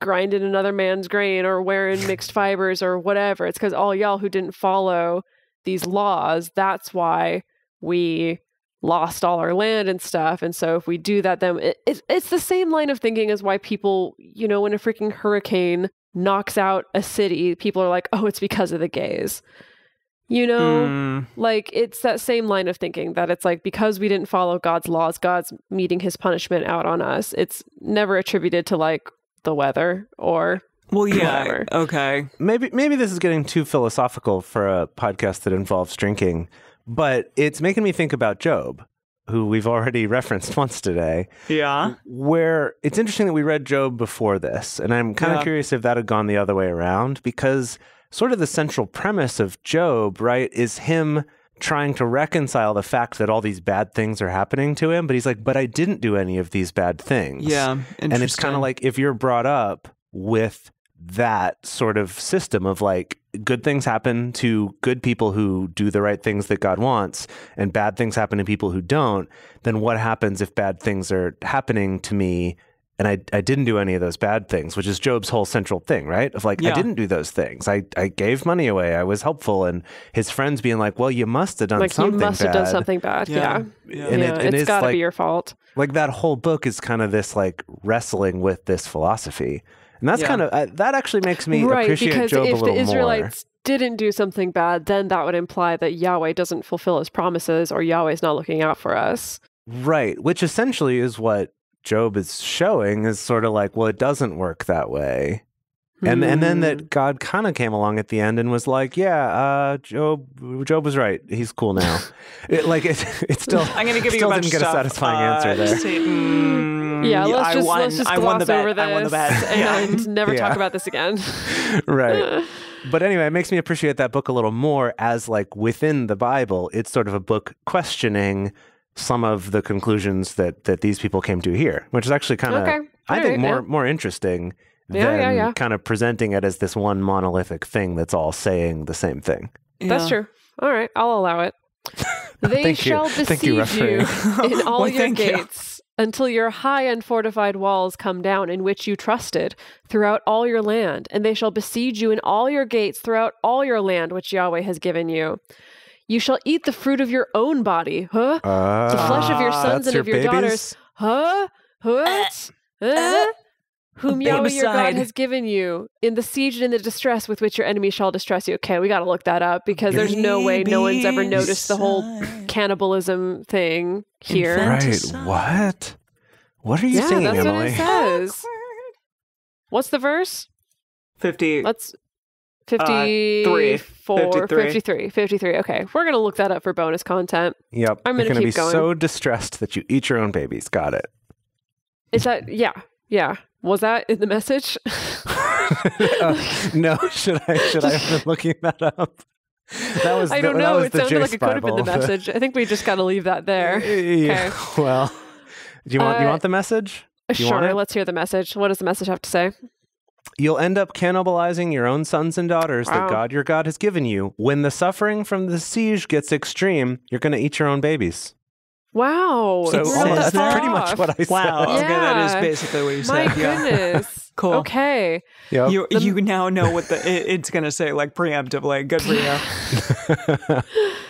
grinding another man's grain or wearing (laughs) mixed fibers or whatever. It's because all y'all who didn't follow these laws, that's why we lost all our land and stuff. And so if we do that, then it, it's it's the same line of thinking as why people, you know, when a freaking hurricane knocks out a city, people are like, oh, it's because of the gays. You know,
Mm,
like it's that same line of thinking that it's like because we didn't follow God's laws, God's meeting his punishment out on us. It's never attributed to like the weather or
well, yeah,
Whatever.
okay.
maybe maybe this is getting too philosophical for a podcast that involves drinking, but it's making me think about Job, who we've already (laughs) referenced once today.
Yeah.
Where it's interesting that we read Job before this, and I'm kind of
Yeah.
curious if that had gone the other way around because sort of the central premise of Job, right, is him trying to reconcile the fact that all these bad things are happening to him, but he's like, but I didn't do any of these bad things.
Yeah,
And it's kind of like if you're brought up with that sort of system of like good things happen to good people who do the right things that God wants and bad things happen to people who don't, then what happens if bad things are happening to me and I, I didn't do any of those bad things, which is Job's whole central thing, right? Of like, I didn't do those things. I, I gave money away. I was helpful. And his friends being like, well, you must have done something.
like you
something
must have done something bad. Yeah.
Yeah.
Yeah,
And it- and
it's
it's
got to
like-
be your fault.
like that whole book is kind of this like wrestling with this philosophy and that's
Yeah.
kind of uh, that actually makes me
right,
appreciate
because
job
if
a
the
little
Israelites didn't do something bad, then that would imply that Yahweh doesn't fulfill his promises or Yahweh's not looking out for us.
right which essentially is what job is showing is sort of like well it doesn't work that way and and then that god kind of came along at the end and was like yeah uh job job was right he's cool now (laughs) it, like it, it still
I'm going to give you a bunch
didn't get
of
a
stuff.
satisfying
Uh,
answer there
Satan,
Yeah, let's
I
just
won.
let's just
I won the
gloss
bet.
over this
I won the bet. (laughs) (laughs) Yeah.
and never talk about this again.
right but anyway it makes me appreciate that book a little more as like within the bible it's sort of a book questioning some of the conclusions that that these people came to here which is actually kind of
Okay.
i
All
think
right,
more
yeah.
more interesting
Yeah,
than
yeah, yeah.
kind of presenting it as this one monolithic thing that's all saying the same thing
That's true. All right, I'll allow it. (laughs) They shall
Thank you,
deceive you,
referee. (laughs)
in (laughs) all
Why,
your
thank you.
gates until your high and fortified walls come down in which you trusted throughout all your land, and they shall besiege you in all your gates throughout all your land which Yahweh has given you. You shall eat the fruit of your own body, huh? The flesh of your
Ah,
sons
that's
and of your
babies?
daughters, huh? What? Huh? Whom Yahweh your God has given you in the siege and in the distress with which your enemy shall distress you. Okay, we got to look that up because there's no way no one's ever noticed the whole cannibalism thing here.
Right what what are you
Yeah,
saying
that's what it says. What's the verse?
50.
Let's
Uh, 53.
53, 53. Okay, we're going to look that up for bonus content.
yep
I'm
you're
gonna
gonna
keep
be
going.
so distressed that you eat your own babies got it
Is that, yeah, yeah. Was that in the message? (laughs) (laughs)
Uh, no, should I should I have been looking that up? That was
I don't
that
know. It
the
sounded like it could have been the (laughs) message. I think we just got to leave that there.
yeah. Well, do you want you
Uh,
want the message? You
Sure, let's hear the message. What does the message have to say?
You'll end up cannibalizing your own sons and daughters
Wow.
that God your God has given you. When the suffering from the siege gets extreme, you're going to eat your own babies.
Wow.
So
all-
that's
far
pretty much what I
Wow.
said.
Okay, that is
Yeah.
basically what you
My
said. Yeah.
goodness. (laughs)
Cool.
Okay.
Yep.
You you now know what the it, it's gonna say like preemptively. Good for you. (laughs) (laughs)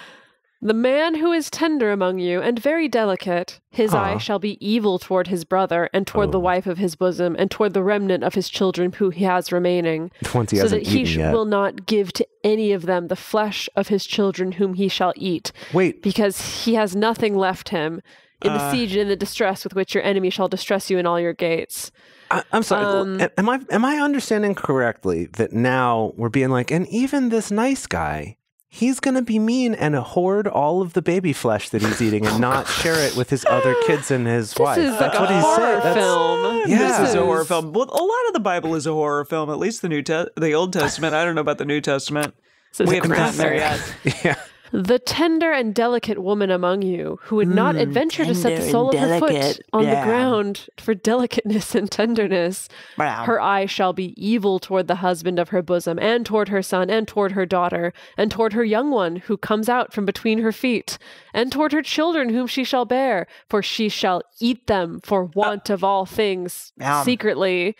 The man who is tender among you and very delicate, his
Huh.
eye shall be evil toward his brother and toward the
Oh.
wife of his bosom and toward the remnant of his children who he has remaining,
he
so that he
yet.
will not give to any of them the flesh of his children whom he shall eat,
Wait,
because he has nothing left him. In the
Uh.
siege and in the distress with which your enemy shall distress you in all your gates.
I, I'm sorry.
Um,
am I am I understanding correctly that now we're being like, and even this nice guy, he's gonna be mean and hoard all of the baby flesh that he's eating and (laughs) oh, not share it with his other kids and his
This
wife.
is
That's
like
what
a
he's
horror
saying. That's-
film.
Yeah.
This is a horror film. Well, a lot of the Bible is a horror film. At least the New Te- the Old Testament. I don't know about the New Testament.
This
We haven't gotten there yet. (laughs)
Yeah.
The tender and delicate woman among you, who would not adventure to set the sole of her foot on the ground for delicateness and tenderness,
Wow.
her eye shall be evil toward the husband of her bosom, and toward her son, and toward her daughter, and toward her young one who comes out from between her feet, and toward her children whom she shall bear, for she shall eat them for want of all things
Yum.
secretly.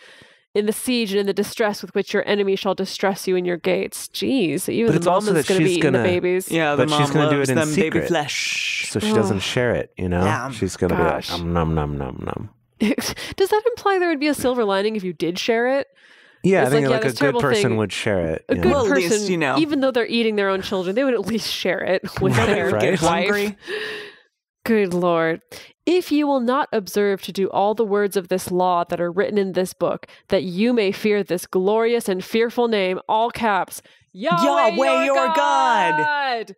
In the siege and in the distress with which your enemy shall distress you in your gates. Jeez, even
But
the
it's also
mama's going to be
she's
eating the
gonna-
babies.
yeah, the
But she's
mom
gonna do
loves
it in
them baby
secret.
flesh.
So she doesn't share it, you know?
Yeah.
She's gonna be like, um, num num num num.
Does that imply there would be a silver lining if you did share it?
Yeah, I think
like, yeah,
a good person
thing-
would share it.
A good?
Well,
person,
least, you know.
even though they're eating their own children, they would at least share it (laughs) with
Right,
their
right.
Wife.
hungry.
Good Lord. If you will not observe to do all the words of this law that are written in this book, that you may fear this glorious and fearful name, all caps, Yahweh,
Yahweh, your God.
God,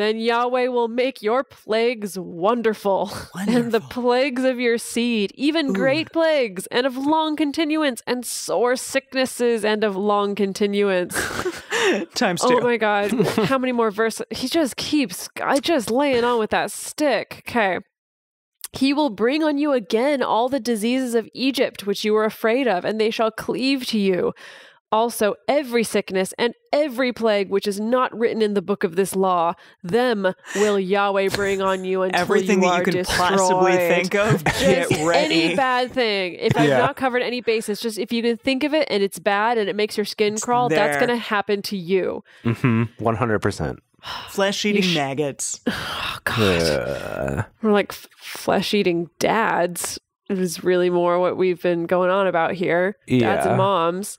then Yahweh will make your plagues wonderful, and the plagues of your seed, even great plagues, and of long continuance, and sore sicknesses, and of long continuance. (laughs)
Times
Oh
two.
my God. (laughs) How many more verses? He just keeps, I just laying on with that stick. Okay. He will bring on you again all the diseases of Egypt, which you were afraid of, and they shall cleave to you. Also, every sickness and every plague which is not written in the book of this law, them will Yahweh bring on you until
Everything
you
that you could
destroyed.
possibly think of, (laughs) get
Just
ready.
any bad thing. If I've
Yeah.
not covered any bases, just if you can think of it and it's bad and it makes your skin crawl, that's going to happen to you.
hmm 100%. (sighs)
Flesh eating
sh-
maggots. (sighs)
Oh, God.
Uh,
We're like f- flesh eating dads is really more what we've been going on about here. Dads and moms.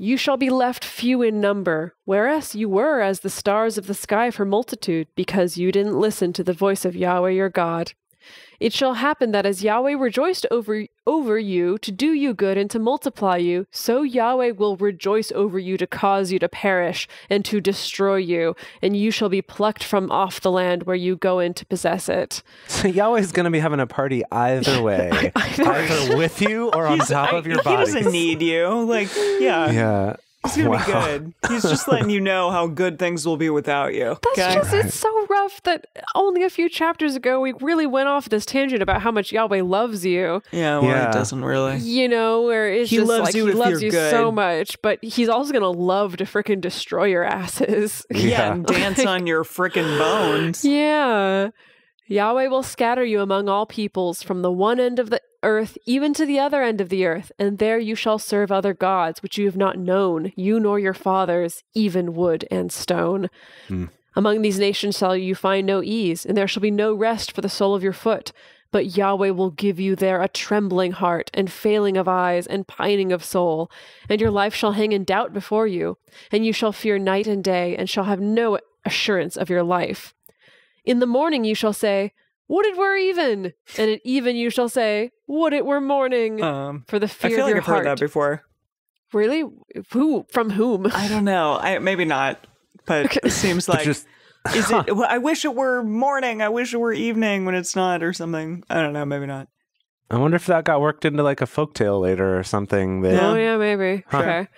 You shall be left few in number, whereas you were as the stars of the sky for multitude, because you didn't listen to the voice of Yahweh your God. It shall happen that as Yahweh rejoiced over over you to do you good and to multiply you, so Yahweh will rejoice over you to cause you to perish and to destroy you, and you shall be plucked from off the land where you go in to possess it.
so Yahweh's going to be having a party either (laughs) way, either with you or on top of your body.
he
body.
doesn't need you. Like, yeah,
Yeah.
He's gonna
Wow.
be good. He's just letting you know how good things will be without you.
That's
okay?
just, it's so rough that only a few chapters ago we really went off this tangent about how much Yahweh loves you.
yeah, well,
Yeah.
it doesn't really.
You know, where it's
He
just
loves
like
you
he loves
you're
you so much, but he's also gonna love to freaking destroy your asses.
Yeah,
Yeah.
and dance on your freaking bones. (laughs)
yeah. Yahweh will scatter you among all peoples from the one end of the earth even to the other end of the earth, and there you shall serve other gods which you have not known, you nor your fathers, even wood and stone. Hmm. Among these nations shall you find no ease, and there shall be no rest for the sole of your foot. But Yahweh will give you there a trembling heart, and failing of eyes, and pining of soul. And your life shall hang in doubt before you, and you shall fear night and day, and shall have no assurance of your life. In the morning you shall say, Would it were even! And at even you shall say, Would it were morning!
Um,
for the
I
fear
feel
of
like
your
I've
heart.
heard that before.
Really? Who? From whom?
I don't know. I maybe not, but it seems like
just
is it? I wish it were morning. I wish it were evening when it's not, or something. I don't know. Maybe not.
I wonder if that got worked into like a folktale later or something. That
Oh, yeah, maybe.
Huh.
Okay.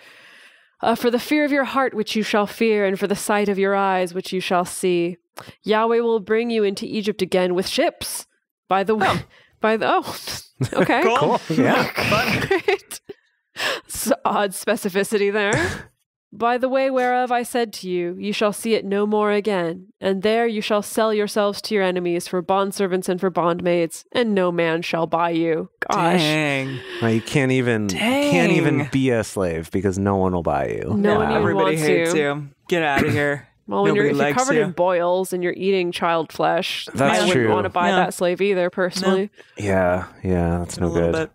Uh, for the fear of your heart, which you shall fear, and for the sight of your eyes, which you shall see, Yahweh will bring you into Egypt again with ships. By the oh. way, by the oh, (laughs) okay,
Cool.
Cool. Yeah. (laughs)
Great. S odd specificity there. (laughs) By the way whereof I said to you, you shall see it no more again, and there you shall sell yourselves to your enemies for bondservants and for bondmaids, and no man shall buy you. Gosh.
Dang.
Now, you can't even you can't even be a slave because no one will buy you.
No one even
everybody
wants
hates
you.
you. Get out of here.
Well, when you're, if you're covered
you.
in boils and you're eating child flesh,
That's
I wouldn't
true.
want to buy
Yeah.
that slave either, personally.
Yeah, yeah, that's no good.
bit.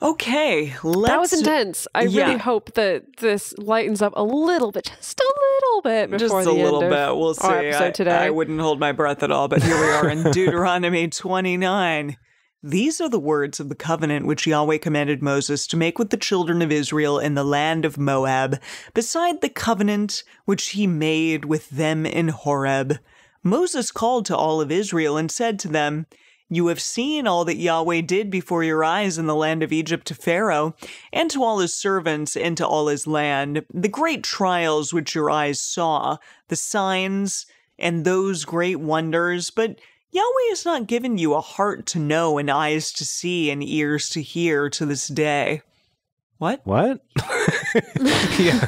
Okay, let's.
That was intense. I
Yeah.
really hope that this lightens up a little bit, just a little bit before
Just
the
a little
end of
bit. We'll see.
our episode
I,
today.
I wouldn't hold my breath at all, but here we are in (laughs) Deuteronomy 29. These are the words of the covenant which Yahweh commanded Moses to make with the children of Israel in the land of Moab, beside the covenant which he made with them in Horeb. Moses called to all of Israel and said to them, You have seen all that Yahweh did before your eyes in the land of Egypt to Pharaoh, and to all his servants, and to all his land, the great trials which your eyes saw, the signs, and those great wonders. But Yahweh has not given you a heart to know, and eyes to see, and ears to hear to this day. What?
What? (laughs) yeah.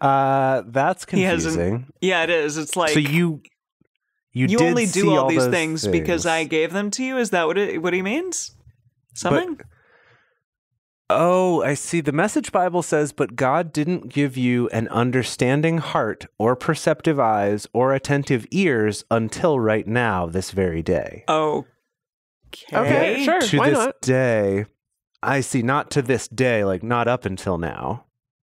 (laughs) uh, that's confusing.
Yeah, it is. It's like
so you you,
you
did
only
see
do all, these
those
things, because I gave them to you. Is that what it what he means? Something?
Oh, I see. The Message Bible says, "But God didn't give you an understanding heart, or perceptive eyes, or attentive ears until right now, this very day."
okay.
Okay, sure.
to
Why
this
not?
day, I see. Not to this day, like not up until now.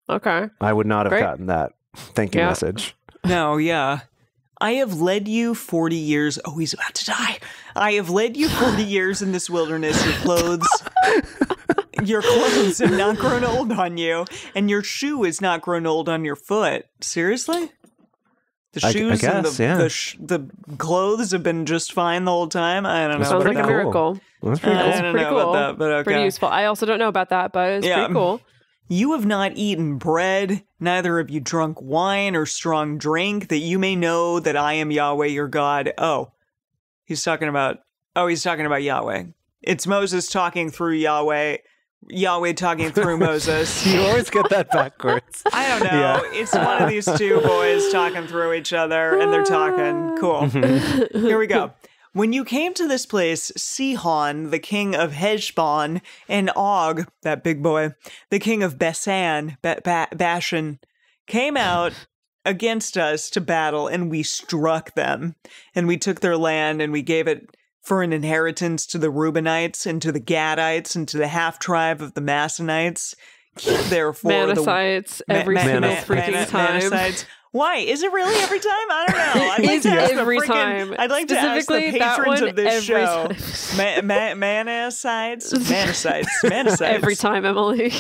Okay.
I would not have
Great.
gotten that. Thank you
Yeah.
message.
No, yeah. I have led you 40 years. Oh, he's about to die. I have led you 40 years in this wilderness. Your clothes, (laughs) your clothes have not grown old on you, and your shoe has not grown old on your foot. Seriously? The
I- I
shoes and the
yeah.
the, sh- the clothes have been just fine the whole time. I don't know.
Sounds like
pretty
a
cool.
miracle.
That's pretty
I
cool.
don't
pretty
know about
cool.
that, but okay.
Pretty useful. I also don't know about that, but it's
Yeah.
pretty cool.
You have not eaten bread, neither have you drunk wine or strong drink, that you may know that I am Yahweh your God. Oh, he's talking about, oh, he's talking about Yahweh. It's Moses talking through Yahweh, Yahweh talking through (laughs) Moses.
You always get that backwards.
I don't know.
Yeah.
It's one of these two boys talking through each other and they're talking. Cool. Mm-hmm. Here we go. When you came to this place, Sihon, the king of Heshbon, and Og, that big boy, the king of Basan, ba- ba- Bashan, came out against us to battle, and we struck them. And we took their land, and we gave it for an inheritance to the Reubenites, and to the Gadites, and to the half tribe of the Massonites. Keep therefore the
Manassites every
ma-
single
Mana-
freaking
mana-
time.
Manassites. Why? Is it really every time? I don't know. (laughs) I'd like to ask the
every
freaking-
time.
I'd like to ask the patrons of this show.
time.
Ma- ma- Manassites? (laughs) Manassites. (laughs) Manassites.
Every time, Emily.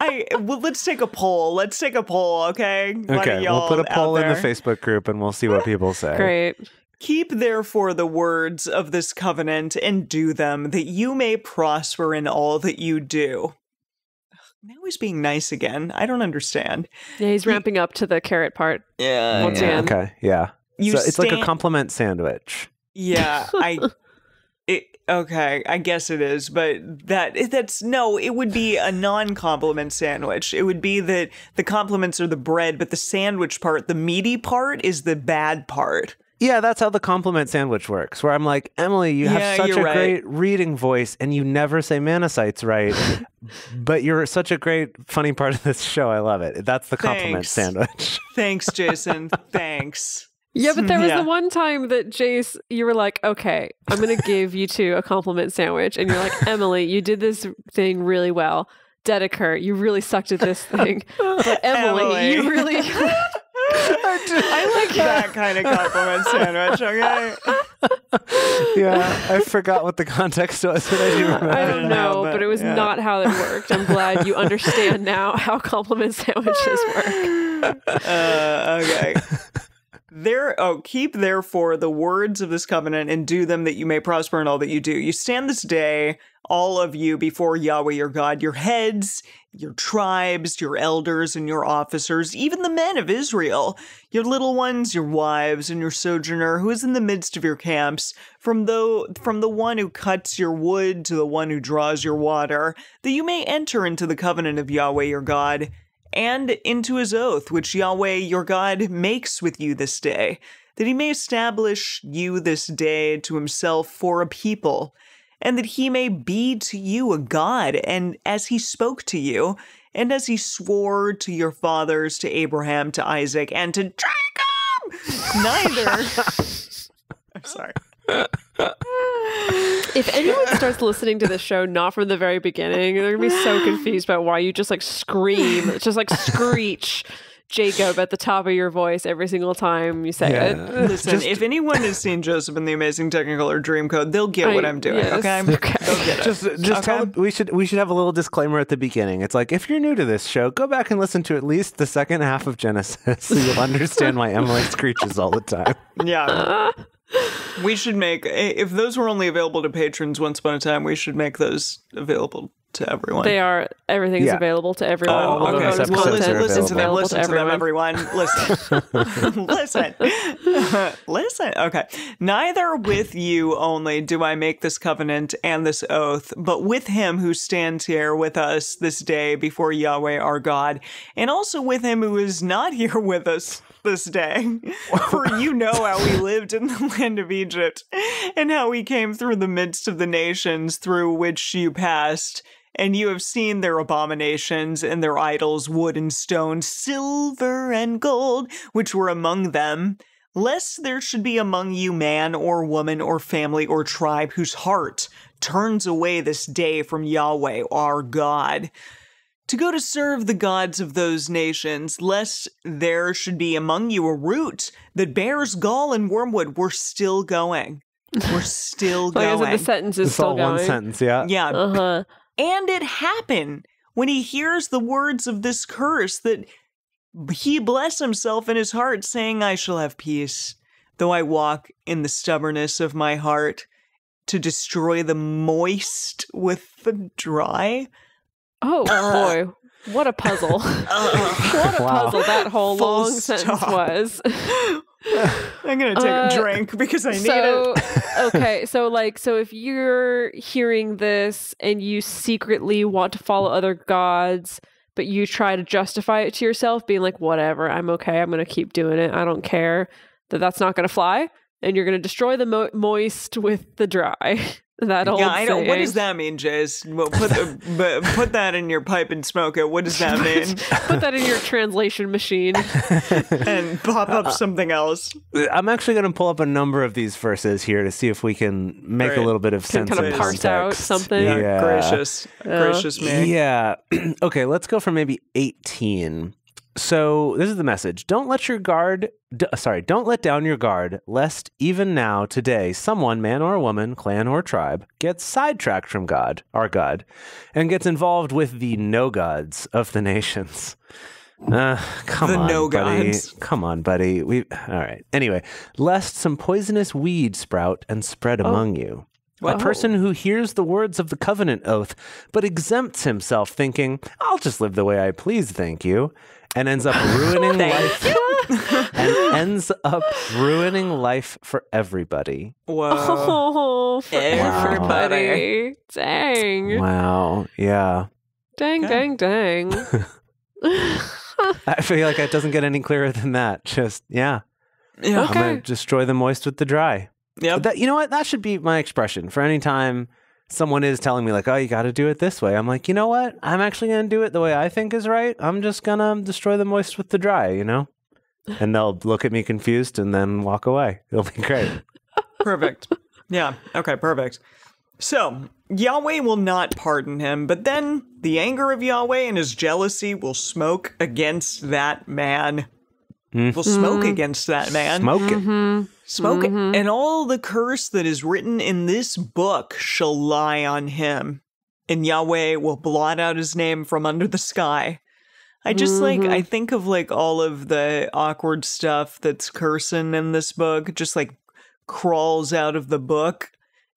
I, well, let's take a poll. Let's take a poll, okay? One of
Okay, we'll put a poll in the. Facebook group and we'll see what people say.
Great.
Keep therefore the words of this covenant and do them, that you may prosper in all that you do. Now he's being nice again. I don't understand.
Yeah, he's ramping up to the carrot part.
Yeah.
Once
Yeah,
again.
Okay, yeah.
You
so it's like a compliment sandwich.
Yeah, I. (laughs) It, okay, I guess it is, but that eh, that's no. It would be a non-compliment sandwich. It would be that the compliments are the bread, but the sandwich part, the meaty part, is the bad part.
Yeah, that's how the compliment sandwich works. Where I'm like, Emily, you
Yeah,
have such a
right.
great reading voice, and you never say Manassites right. but you're such a great, funny part of this show. I love it. That's the compliment
Thanks.
sandwich. (laughs)
Thanks, Jason. Thanks.
Yeah, but there was
Yeah.
the one time that Jace, you were like, okay, I'm going to give you two a compliment sandwich. And you're like, Emily, you did this thing really well. Dedeker, you really sucked at this thing. But Emily,
Emily.
you really. (laughs) (laughs)
I like that kind of compliment sandwich. Okay. (laughs)
yeah, I forgot what the context was, but I do remember.
I
don't
don't
know,
know,
but
but it was
yeah.
not how it worked. I'm glad you understand now how compliment sandwiches work.
Uh, okay. There, oh, keep therefore the words of this covenant and do them that you may prosper in all that you do. You stand this day, all of you, before Yahweh your God, your heads, your tribes, your elders, and your officers, even the men of Israel, your little ones, your wives, and your sojourner who is in the midst of your camps, from the from the one who cuts your wood to the one who draws your water, that you may enter into the covenant of Yahweh your God and into his oath, which Yahweh your God makes with you this day, that he may establish you this day to himself for a people, and that he may be to you a God, and as he spoke to you, and as he swore to your fathers, to Abraham, to Isaac, and to Jacob. Neither. (laughs) I'm sorry.
If anyone starts listening to this show not from the very beginning, they're gonna be so confused about why you just like scream, just like screech Jacob at the top of your voice every single time you say
Yeah.
it. (laughs)
Listen, if anyone has seen Joseph in the Amazing Technicolor Dreamcoat, they'll get what
I-
I'm doing.
yes,
okay,
okay.
they'll get it.
Just, just tell
Okay.
them- we should we should have a little disclaimer at the beginning. It's like if you're new to this show, go back and listen to at least the second half of Genesis, so you'll understand why Emily (laughs) screeches all the time.
Yeah. (laughs) we should make if those were only available to patrons once upon a time, we should make those available to everyone.
They are everything's
Yeah.
available to everyone.
Oh,
All
okay.
bonus
Well,
Well, listen,
is
listen to them. Listen to, them,
everyone.
everyone. Listen. (laughs) listen. (laughs) listen. Okay. Neither with you only do I make this covenant and this oath, but with him who stands here with us this day before Yahweh our God, and also with him who is not (laughs) here with us this day. For you know how we lived in the land of Egypt, and how we came through the midst of the nations through which you passed. And you have seen their abominations and their idols, wood and stone, silver and gold, which were among them. Lest there should be among you man or woman or family or tribe whose heart turns away this day from Yahweh our God to go to serve the gods of those nations, lest there should be among you a root that bears gall and wormwood. We're still going. We're still (laughs)
Like I
going.
said, the sentence is
It's
still
all one sentence, yeah.
yeah.
Uh huh.
And it happened when he hears the words of this curse that he bless himself in his heart, saying, I shall have peace, though I walk in the stubbornness of my heart to destroy the moist with the dry.
Oh boy, what a puzzle! (laughs) (laughs) what a
Wow.
puzzle that whole
Full
long sentence was. (laughs) (laughs)
I'm gonna take
Uh,
a drink because I need
so
it. (laughs)
okay, so like, so if you're hearing this and you secretly want to follow other gods, but you try to justify it to yourself, being like, "Whatever, I'm okay. I'm gonna keep doing it. I don't care." That that's not gonna fly, and you're gonna destroy the mo- moist with the dry. (laughs) that old
Yeah, I don't. What does that mean, Jace? Well, put the, (laughs) put that in your pipe and smoke it. What does that mean? (laughs)
Put that in your translation machine.
and pop
Uh,
up something else.
I'm actually going to pull up a number of these verses here to see if we can make a little bit of
Can
sense
kind
of
of parse out something.
Yeah,
Yeah.
gracious, gracious man.
Yeah. (clears throat) okay, let's go for maybe 18. So, this is the message. Don't let your guard, d- sorry, don't let down your guard, lest even now, today, someone, man or woman, clan or tribe, gets sidetracked from God, our God, and gets involved with the no gods of the nations. Uh, come
The
on,
no
buddy.
gods.
Come on, buddy. We all right. Anyway, lest some poisonous weed sprout and spread among you. A person who hears the words of the covenant oath, but exempts himself, thinking, "I'll just live the way I please, thank you," and ends up ruining life. (laughs) and ends up ruining life for everybody.
Oh, Whoa.
Oh, for
Everybody.
everybody. Dang.
Wow. Yeah.
Dang,
Okay.
dang, dang. (laughs) (laughs)
I feel like it doesn't get any clearer than that. Just yeah.
Yeah.
I'm gonna
Okay.
destroy the moist with the dry.
Yep.
That you know what? That should be my expression for any time someone is telling me like, "Oh, you got to do it this way." I'm like, you know what? I'm actually gonna do it the way I think is right. I'm just gonna destroy the moist with the dry. You know. And they'll look at me confused and then walk away. (laughs) It'll be great.
Perfect. Yeah. Okay, perfect. So, Yahweh will not pardon him, but then the anger of Yahweh and his jealousy will smoke against that man. Hmm. Will smoke hmm. against that man.
Smoke it.
Mm-hmm.
Mm-hmm. And all the curse that is written in this book shall lie on him. And Yahweh will blot out his name from under the sky. I just like, I think of like all of the awkward stuff that's cursing in this book, just like crawls out of the book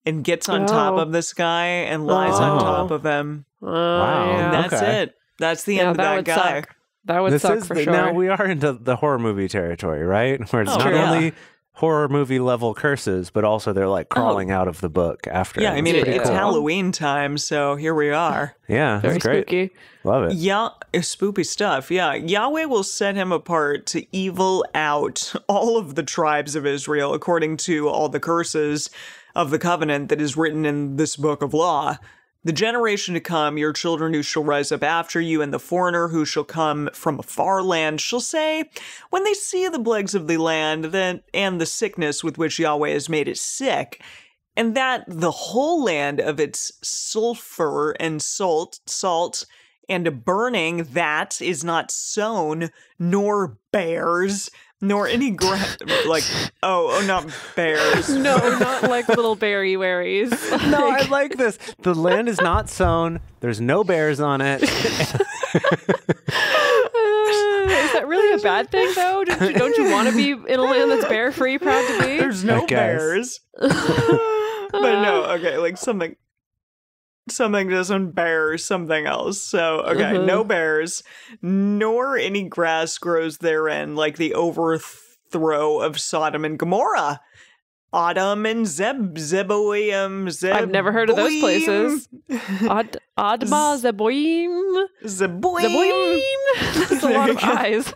and gets on top
Oh.
of this guy and lies on
Oh.
top of him.
Oh,
Wow.
yeah.
And that's
Okay.
it. That's the
Yeah,
end of
that
that,
would
guy.
suck. That would
this
suck
is
for
the,
sure.
now we are into the horror movie territory, right? (laughs) Where it's
Oh,
not
true.
only horror movie level curses, but also they're like oh. crawling out of the book after.
Oh. Yeah, I mean, it, it's
cool.
Halloween time, so here we are.
yeah,
Very
that's great.
spooky.
Love it.
Yeah, it's spoopy stuff. Yeah, Yahweh will set him apart to evil out all of the tribes of Israel according to all the curses of the covenant that is written in this book of law. The generation to come, your children who shall rise up after you, and the foreigner who shall come from a far land shall say, when they see the plagues of the land and the sickness with which Yahweh has made it sick, and that the whole land of its sulfur and salt, salt, and a burning that is not sown, nor bears, nor any gra- like oh, oh, not bears.
No, not like little berry berries. (laughs)
No, I like this. The land is not sown. There's no bears on it. (laughs)
is that really a bad thing, though? Don't you, don't you want to be in a land that's bear free, proud to be?
There's no bears. (laughs) but no, okay, like something something doesn't bear something else. So, okay, no mm-hmm. bears, nor any grass grows therein like the overthrow of Sodom and Gomorrah. Adam and Zeb Zeboim Zeb
I've never heard of those places. Ad, Admah (laughs) Zeboim.
Zeboim.
Zeboim. (laughs) That's a lot of (laughs) eyes.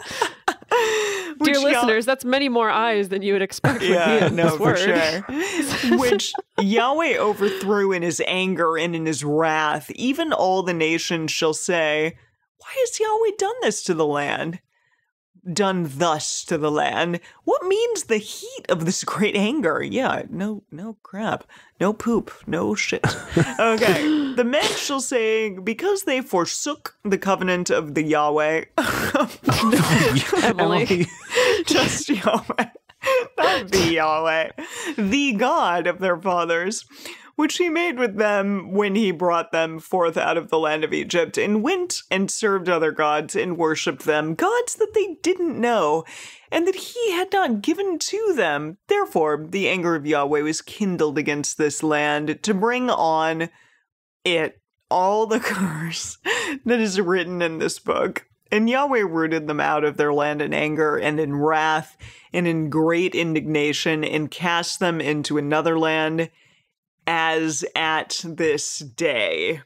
(laughs) Dear listeners, that's many more eyes than you would expect would be
Yeah,
in
no,
this
for sure. (laughs) Which Yahweh overthrew in his anger and in his wrath. Even all the nations shall say, Why has Yahweh done this to the land? Done thus to the land. What means the heat of this great anger? Yeah, no, no crap. No poop. No shit. (laughs) Okay. the men shall say, Because they forsook the covenant of the Yahweh. (laughs)
Emily.
just Yahweh, not the Yahweh, the God of their fathers, which he made with them when he brought them forth out of the land of Egypt, and went and served other gods and worshipped them, gods that they didn't know, and that he had not given to them. Therefore, the anger of Yahweh was kindled against this land to bring on it all the (laughs) curse that is written in this book. And Yahweh rooted them out of their land in anger and in wrath and in great indignation and cast them into another land as at this day.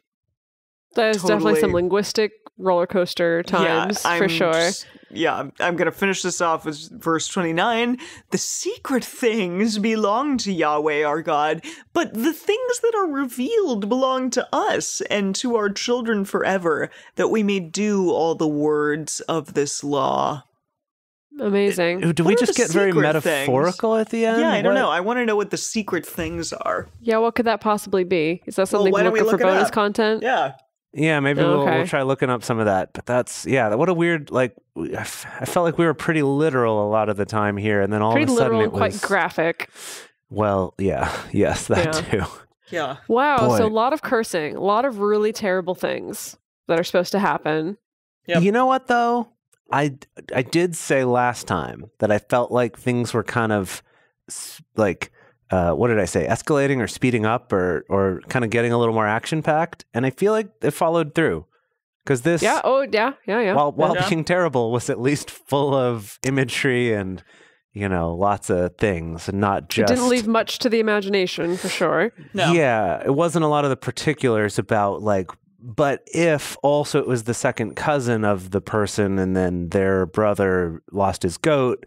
There's definitely some linguistic roller coaster times for sure.
just- yeah, I'm going to finish this off with verse 29. The secret things belong to Yahweh our God, but the things that are revealed belong to us and to our children forever, that we may do all the words of this law.
Amazing.
Do
What
we just get very
secret things?
metaphorical at the end?
yeah, I don't
What-
know. I want to know what the secret things are.
Yeah, what could that possibly be? Is that something
why
to
don't
look for bonus
up?
content?
Yeah.
Yeah, maybe oh, we'll,
we'll
try looking up some of that. But that's yeah, what a weird like. I f- I felt like we were pretty literal a lot of the time here, and then all
Pretty
of a sudden
literal
it
and quite graphic.
well, yeah, (laughs) yes, that
Yeah.
too.
Yeah.
Wow, so a lot of cursing, a lot of really terrible things that are supposed to happen.
Yep.
You know what though? I I did say last time that I felt like things were kind of like uh, what did I say? Escalating or speeding up or or kind of getting a little more action packed, and I feel like it followed through because this
Yeah, oh yeah, yeah, yeah.
while while
Yeah.
being terrible was at least full of imagery and you know lots of things and not just.
it
just
didn't leave much to the imagination for sure.
No.
yeah it wasn't a lot of the particulars about like but if also it was the second cousin of the person and then their brother lost his goat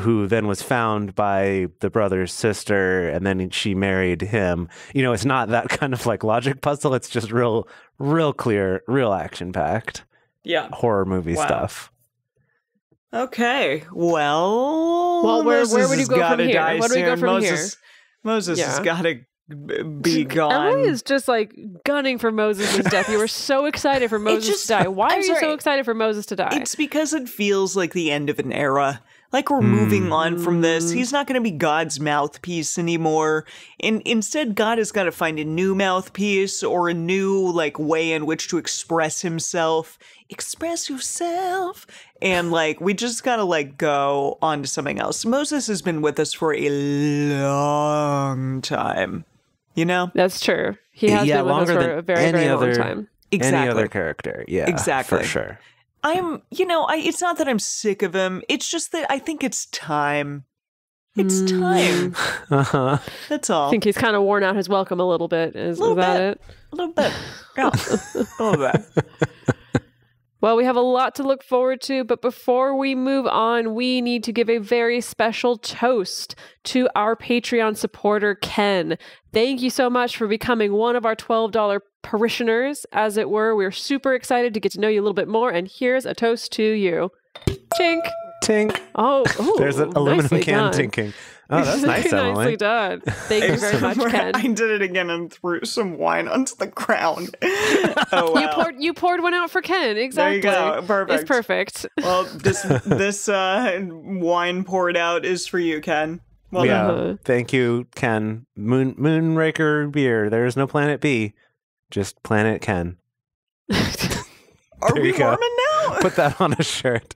who then was found by the brother's sister and then she married him you know it's not that (laughs) kind of like logic puzzle it's just real real clear real action packed
Yeah.
horror movie
Wow.
stuff
Okay. Well,
Well, where- where would you go from
gotta
here?
die
Where do we go
soon.
from here?
Moses, Moses has got to be gone.
Emily is just like gunning for Moses' (laughs) death. You were so excited for Moses
just-
to die. Why
I'm
are you so excited for Moses to die?
It's because it feels like the end of an era. Like we're moving on from this. Hmm. He's not going to be God's mouthpiece anymore. And instead, God has got to find a new mouthpiece or a new like way in which to express himself. Express yourself. And like we just got to like go on to something else. Moses has been with us for a long time. You know?
That's true. He has
yeah,
been with us
longer
for
than
a very,
any
very
other
long time. Exactly.
any
Exactly.
other character. Yeah,
Exactly.
for sure.
I'm, you know, I it's not that I'm sick of him. It's just that I think it's time. It's time. (laughs)
Uh-huh.
That's all.
I think he's kind of worn out his welcome a little bit. Is, is
Little
that
bit.
it? (laughs)
a little bit. Yeah. a little bit.
Well, we have a lot to look forward to, but before we move on, we need to give a very special toast to our Patreon supporter, Ken. Thank you so much for becoming one of our $12 parishioners, as it were. We're super excited to get to know you a little bit more, and here's a toast to you. Chink.
Tink.
Oh, ooh, (laughs)
There's an aluminum can
done.
tinking. Oh, that's (laughs) nice, Emily.
nicely done. Thank you very much, Ken.
I did it again and threw some wine onto the ground. (laughs) Oh wow.
You poured you poured one out for Ken. Exactly.
go. Perfect.
It's perfect. (laughs)
well, this this uh, wine poured out is for you, Ken. Well
yeah.
done.
Uh-huh.
Thank you, Ken. Moon Moonraker beer. There is no Planet B, just Planet Ken.
Are
There
we
you go.
Mormon now?
Put that on a shirt.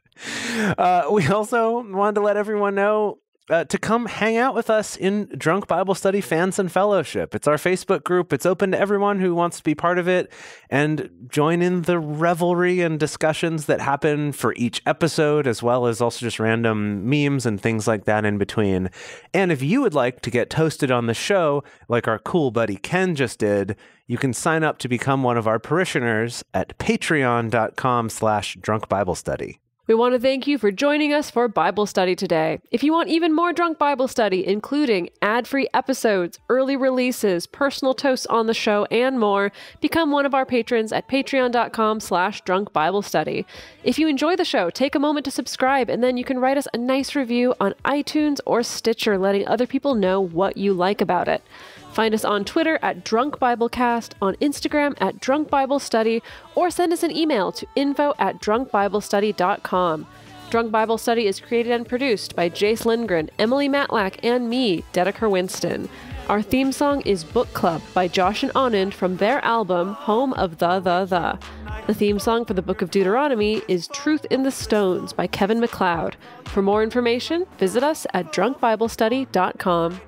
Uh, we also wanted to let everyone know uh, to come hang out with us in Drunk Bible Study Fans and Fellowship. It's our Facebook group. It's open to everyone who wants to be part of it and join in the revelry and discussions that happen for each episode, as well as also just random memes and things like that in between. And if you would like to get toasted on the show, like our cool buddy Ken just did, you can sign up to become one of our parishioners at patreon.com slash drunk Bible study.
We want to thank you for joining us for Bible study today. If you want even more drunk Bible study, including ad free episodes, early releases, personal toasts on the show, and more, become one of our patrons at patreon.com slash drunk Bible study. If you enjoy the show, take a moment to subscribe and then you can write us a nice review on iTunes or Stitcher, letting other people know what you like about it. Find us on Twitter at Drunk Biblecast, on Instagram at Drunk Bible Study, or send us an email to info at drunkbiblestudy.com. Drunk Bible Study is created and produced by Jace Lindgren, Emily Matlack, and me, Dedeker Winston. Our theme song is Book Club by Josh and Anand from their album Home of the The The. The theme song for the Book of Deuteronomy is Truth in the Stones by Kevin MacLeod. For more information, visit us at drunkbiblestudy.com.